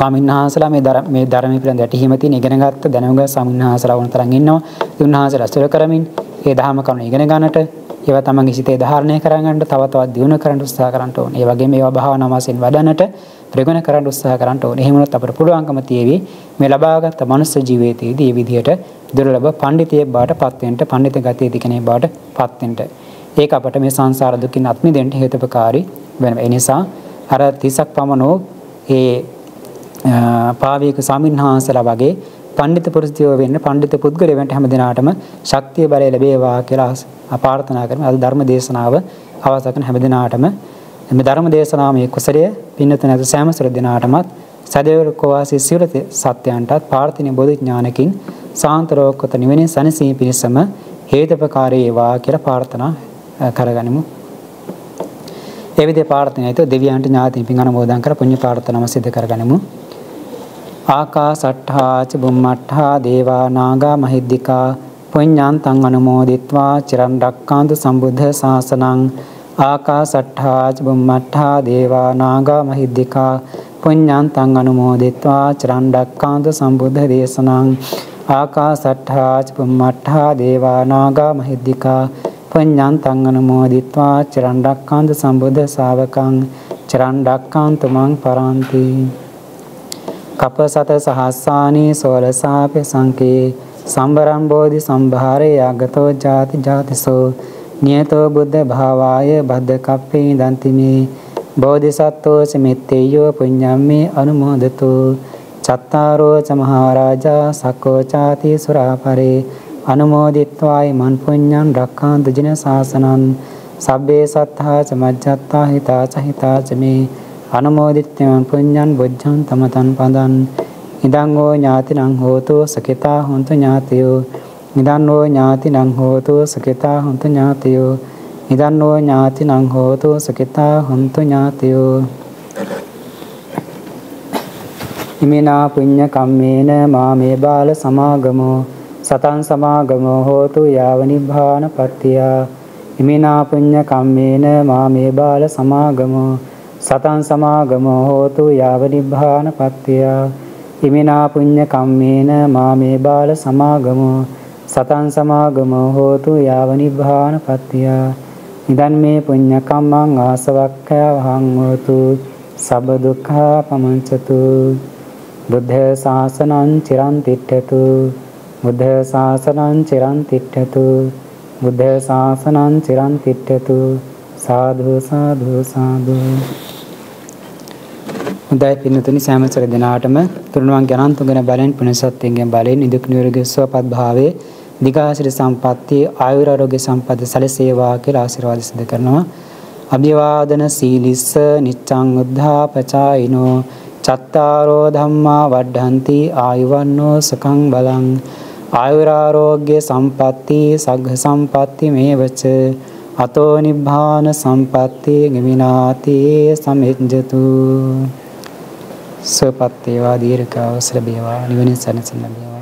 ස්වාමින්වහන්සලා මේ ධර්ම මේ ධර්මයේ පිළිබඳ ඇටිහිම තියෙන ඉගෙනගත්ත දැනුගත් ස්වාමින්වහන්සලා වුණ තරම් ඉන්නවා. උන්වහන්සේලා අසුර කරමින් ඒ ධර්ම කරුණු ඉගෙන ගන්නට ඒවා තමන්ගේ සිතේ ධාරණය කරගන්න තව තවත් දියුණු කරන්න උත්සාහ කරන්න ඕනේ. ඒ වගේම ඒවා භාවනා මාසෙන් වඩන්නට ප්‍රගුණ කරන්න උත්සාහ කරන්න ඕනේ. එහෙම වුණොත් අපිට පුළුවන්කම තියෙවි මේ ලබාගත් මනුස්ස ජීවිතයේදී මේ විදිහට දුර්ලභ පඬිතියෙක් බවට පත් වෙන්න, පඬිත ගතිය දිකනේ බවට පත් වෙන්න. ඒක අපට මේ සංසාර දුකින් අත් මිදෙන්න හේතුපකාරී වෙනවා. ඒ නිසා අර 30ක් පමණෝ ඒ පාවීක ස්වාමින්වහන්සේලා වගේ පඬිත පුරුෂයෝ වෙන්න පඬිත පුද්ගලයෝ වෙන්න හැම දිනාටම ශක්තිය බලය ලැබේවා කියලා අපාර්ථනා කරමු. අද ධර්ම දේශනාව අවසන් කරන හැම දිනාටම මේ ධර්ම දේශනාවේ කුසලය පින්නතුන ඇත සෑම සුර දිනාටමත් සදේවලක වාසී සියලු සත්‍යයන්ටත් පාර්ථිනේ බෝධි ඥානකින් සාන්තරෝක්කත නිවෙන සනසී පිණසම හේතුපකාරී වේවා කියලා ප්‍රාර්ථනා කරගනිමු. ඒ විදිහේ ප්‍රාර්ථනායිත දෙවියන්ට ඥාතින් පින් අනුමෝදන් කර පුණ්‍ය ප්‍රාර්ථනාව සිදු කරගනිමු. ආකාසට්ඨාච බුම්මට්ඨා දේවා නාග මහිද්దికා පුඤ්ඤාන්තං අනුමෝදිත්වා චිරන් රැක්කාන්ත සම්බුද්ධ ශාසනං ආකාසට්ඨාච බුම්මට්ඨා දේවා නාග මහිද්దికා පුඤ්ඤාන්තං අනුමෝදිත්වා චිරන් රැක්කාන්ත සම්බුද්ධ දේශනං ආකාසට්ඨාච බුම්මට්ඨා දේවා නාග මහිද්దికා පුඤ්ඤාන්තං අනුමෝදිත්වා චිරන් රැක්කාන්ත සම්බුද්ධ ශාවකං චිරන් රැක්කාන්ත මං පරාන්ති කපසත සහස්සානී සෝලසාපේ සංකේ සම්බරම් බෝධි සම්භාරේ යගතෝ ජාති ජාතිසෝ නියතෝ බුද්ධ භාවාය බද්ද කප්පේ දන්ති මේ බෝධිසත්වෝ සමිත්තේයෝ පුඤ්ඤම්මේ අනුමෝදතු චත්තාරෝ ච මහරජා සක්කෝ ചാති සුරාපරේ අනුමෝදිත්වායි මන් පුඤ්ඤං රක්ඛාන්ත ජින සාසනං සබ්බේ සත්තා ච මජ්ජත්තා හිතා ච හිතා ච මේ අනුමෝදිත්වයන් පුඤ්ඤං බොජ්ජං තමතං පදං. ඉදං හෝ ඥාතිනං හෝතු සකිතා හොන්තු ඥාතියෝ. ඉදං හෝ ඥාතිනං හෝතු සකිතා හොන්තු ඥාතියෝ. නිදන්නෝ ඥාතිනං හෝතු සුඛිතා හුන්තු ඥාතයෝ. ඉමිනා පුඤ්ඤ කම්මේන මාමේ බාල සමාගමෝ. සතං සමාගමෝ හෝතු යාව නිබ්බාන පත්තිය. ඉමිනා පුඤ්ඤ කම්මේන මාමේ බාල සමාගමෝ. සතං සමාගමෝ හෝතු යාව නිබ්බාන පත්තිය. ඉමිනා පුඤ්ඤ කම්මේන මාමේ බාල සමාගමෝ. සතං සමාගමෝ හෝතු යාව නිබ්බාන පත්තිය. ඉදන් මේ පුඤ්ඤ කම්මං ආසවක්ඛය වහං හෝතු. සබ්බ දුක්ඛා පමංචතු. බුද්ධ ශාසනං චිරන් තිට්ඨතු. බුද්ධ ශාසනං චිරන් තිට්ඨතු. බුද්ධ ශාසනං චිරන් තිට්ඨතු. සාදු සාදු සාදු. හොඳයි පින්නතුනි සෑමසර දිනාටම තුරුණුවන්ගේ අනන්තුගෙන බලෙන් පුණ්‍යසත්ත්වයෙන් බලෙන් ඉදුක් නිරෝගී සුවපත් භාවයේ දිගාසිරි සම්පත්තිය ආයුරාරෝග්‍ය සම්පත සැලසේවා කියලා ආශිර්වාද සිදු කරනවා. අභිවාදන සීලිස්ස නිච්ඡං උද්ධාපචායිනෝ. චත්තාරෝ ධම්මා වඩ්ඩಂತಿ ආයුවන්නෝ සකං බලං. ආයුරාරෝග්‍ය සම්පatti සග්ග සම්පatti මේවච අතෝ නිබ්බාන සම්පatti ගමිනාති සමෙජ්ජතු. සුවපත් වේවා දීර්ඝ අවසර වේවා නිවන සැනසෙන්න වේවා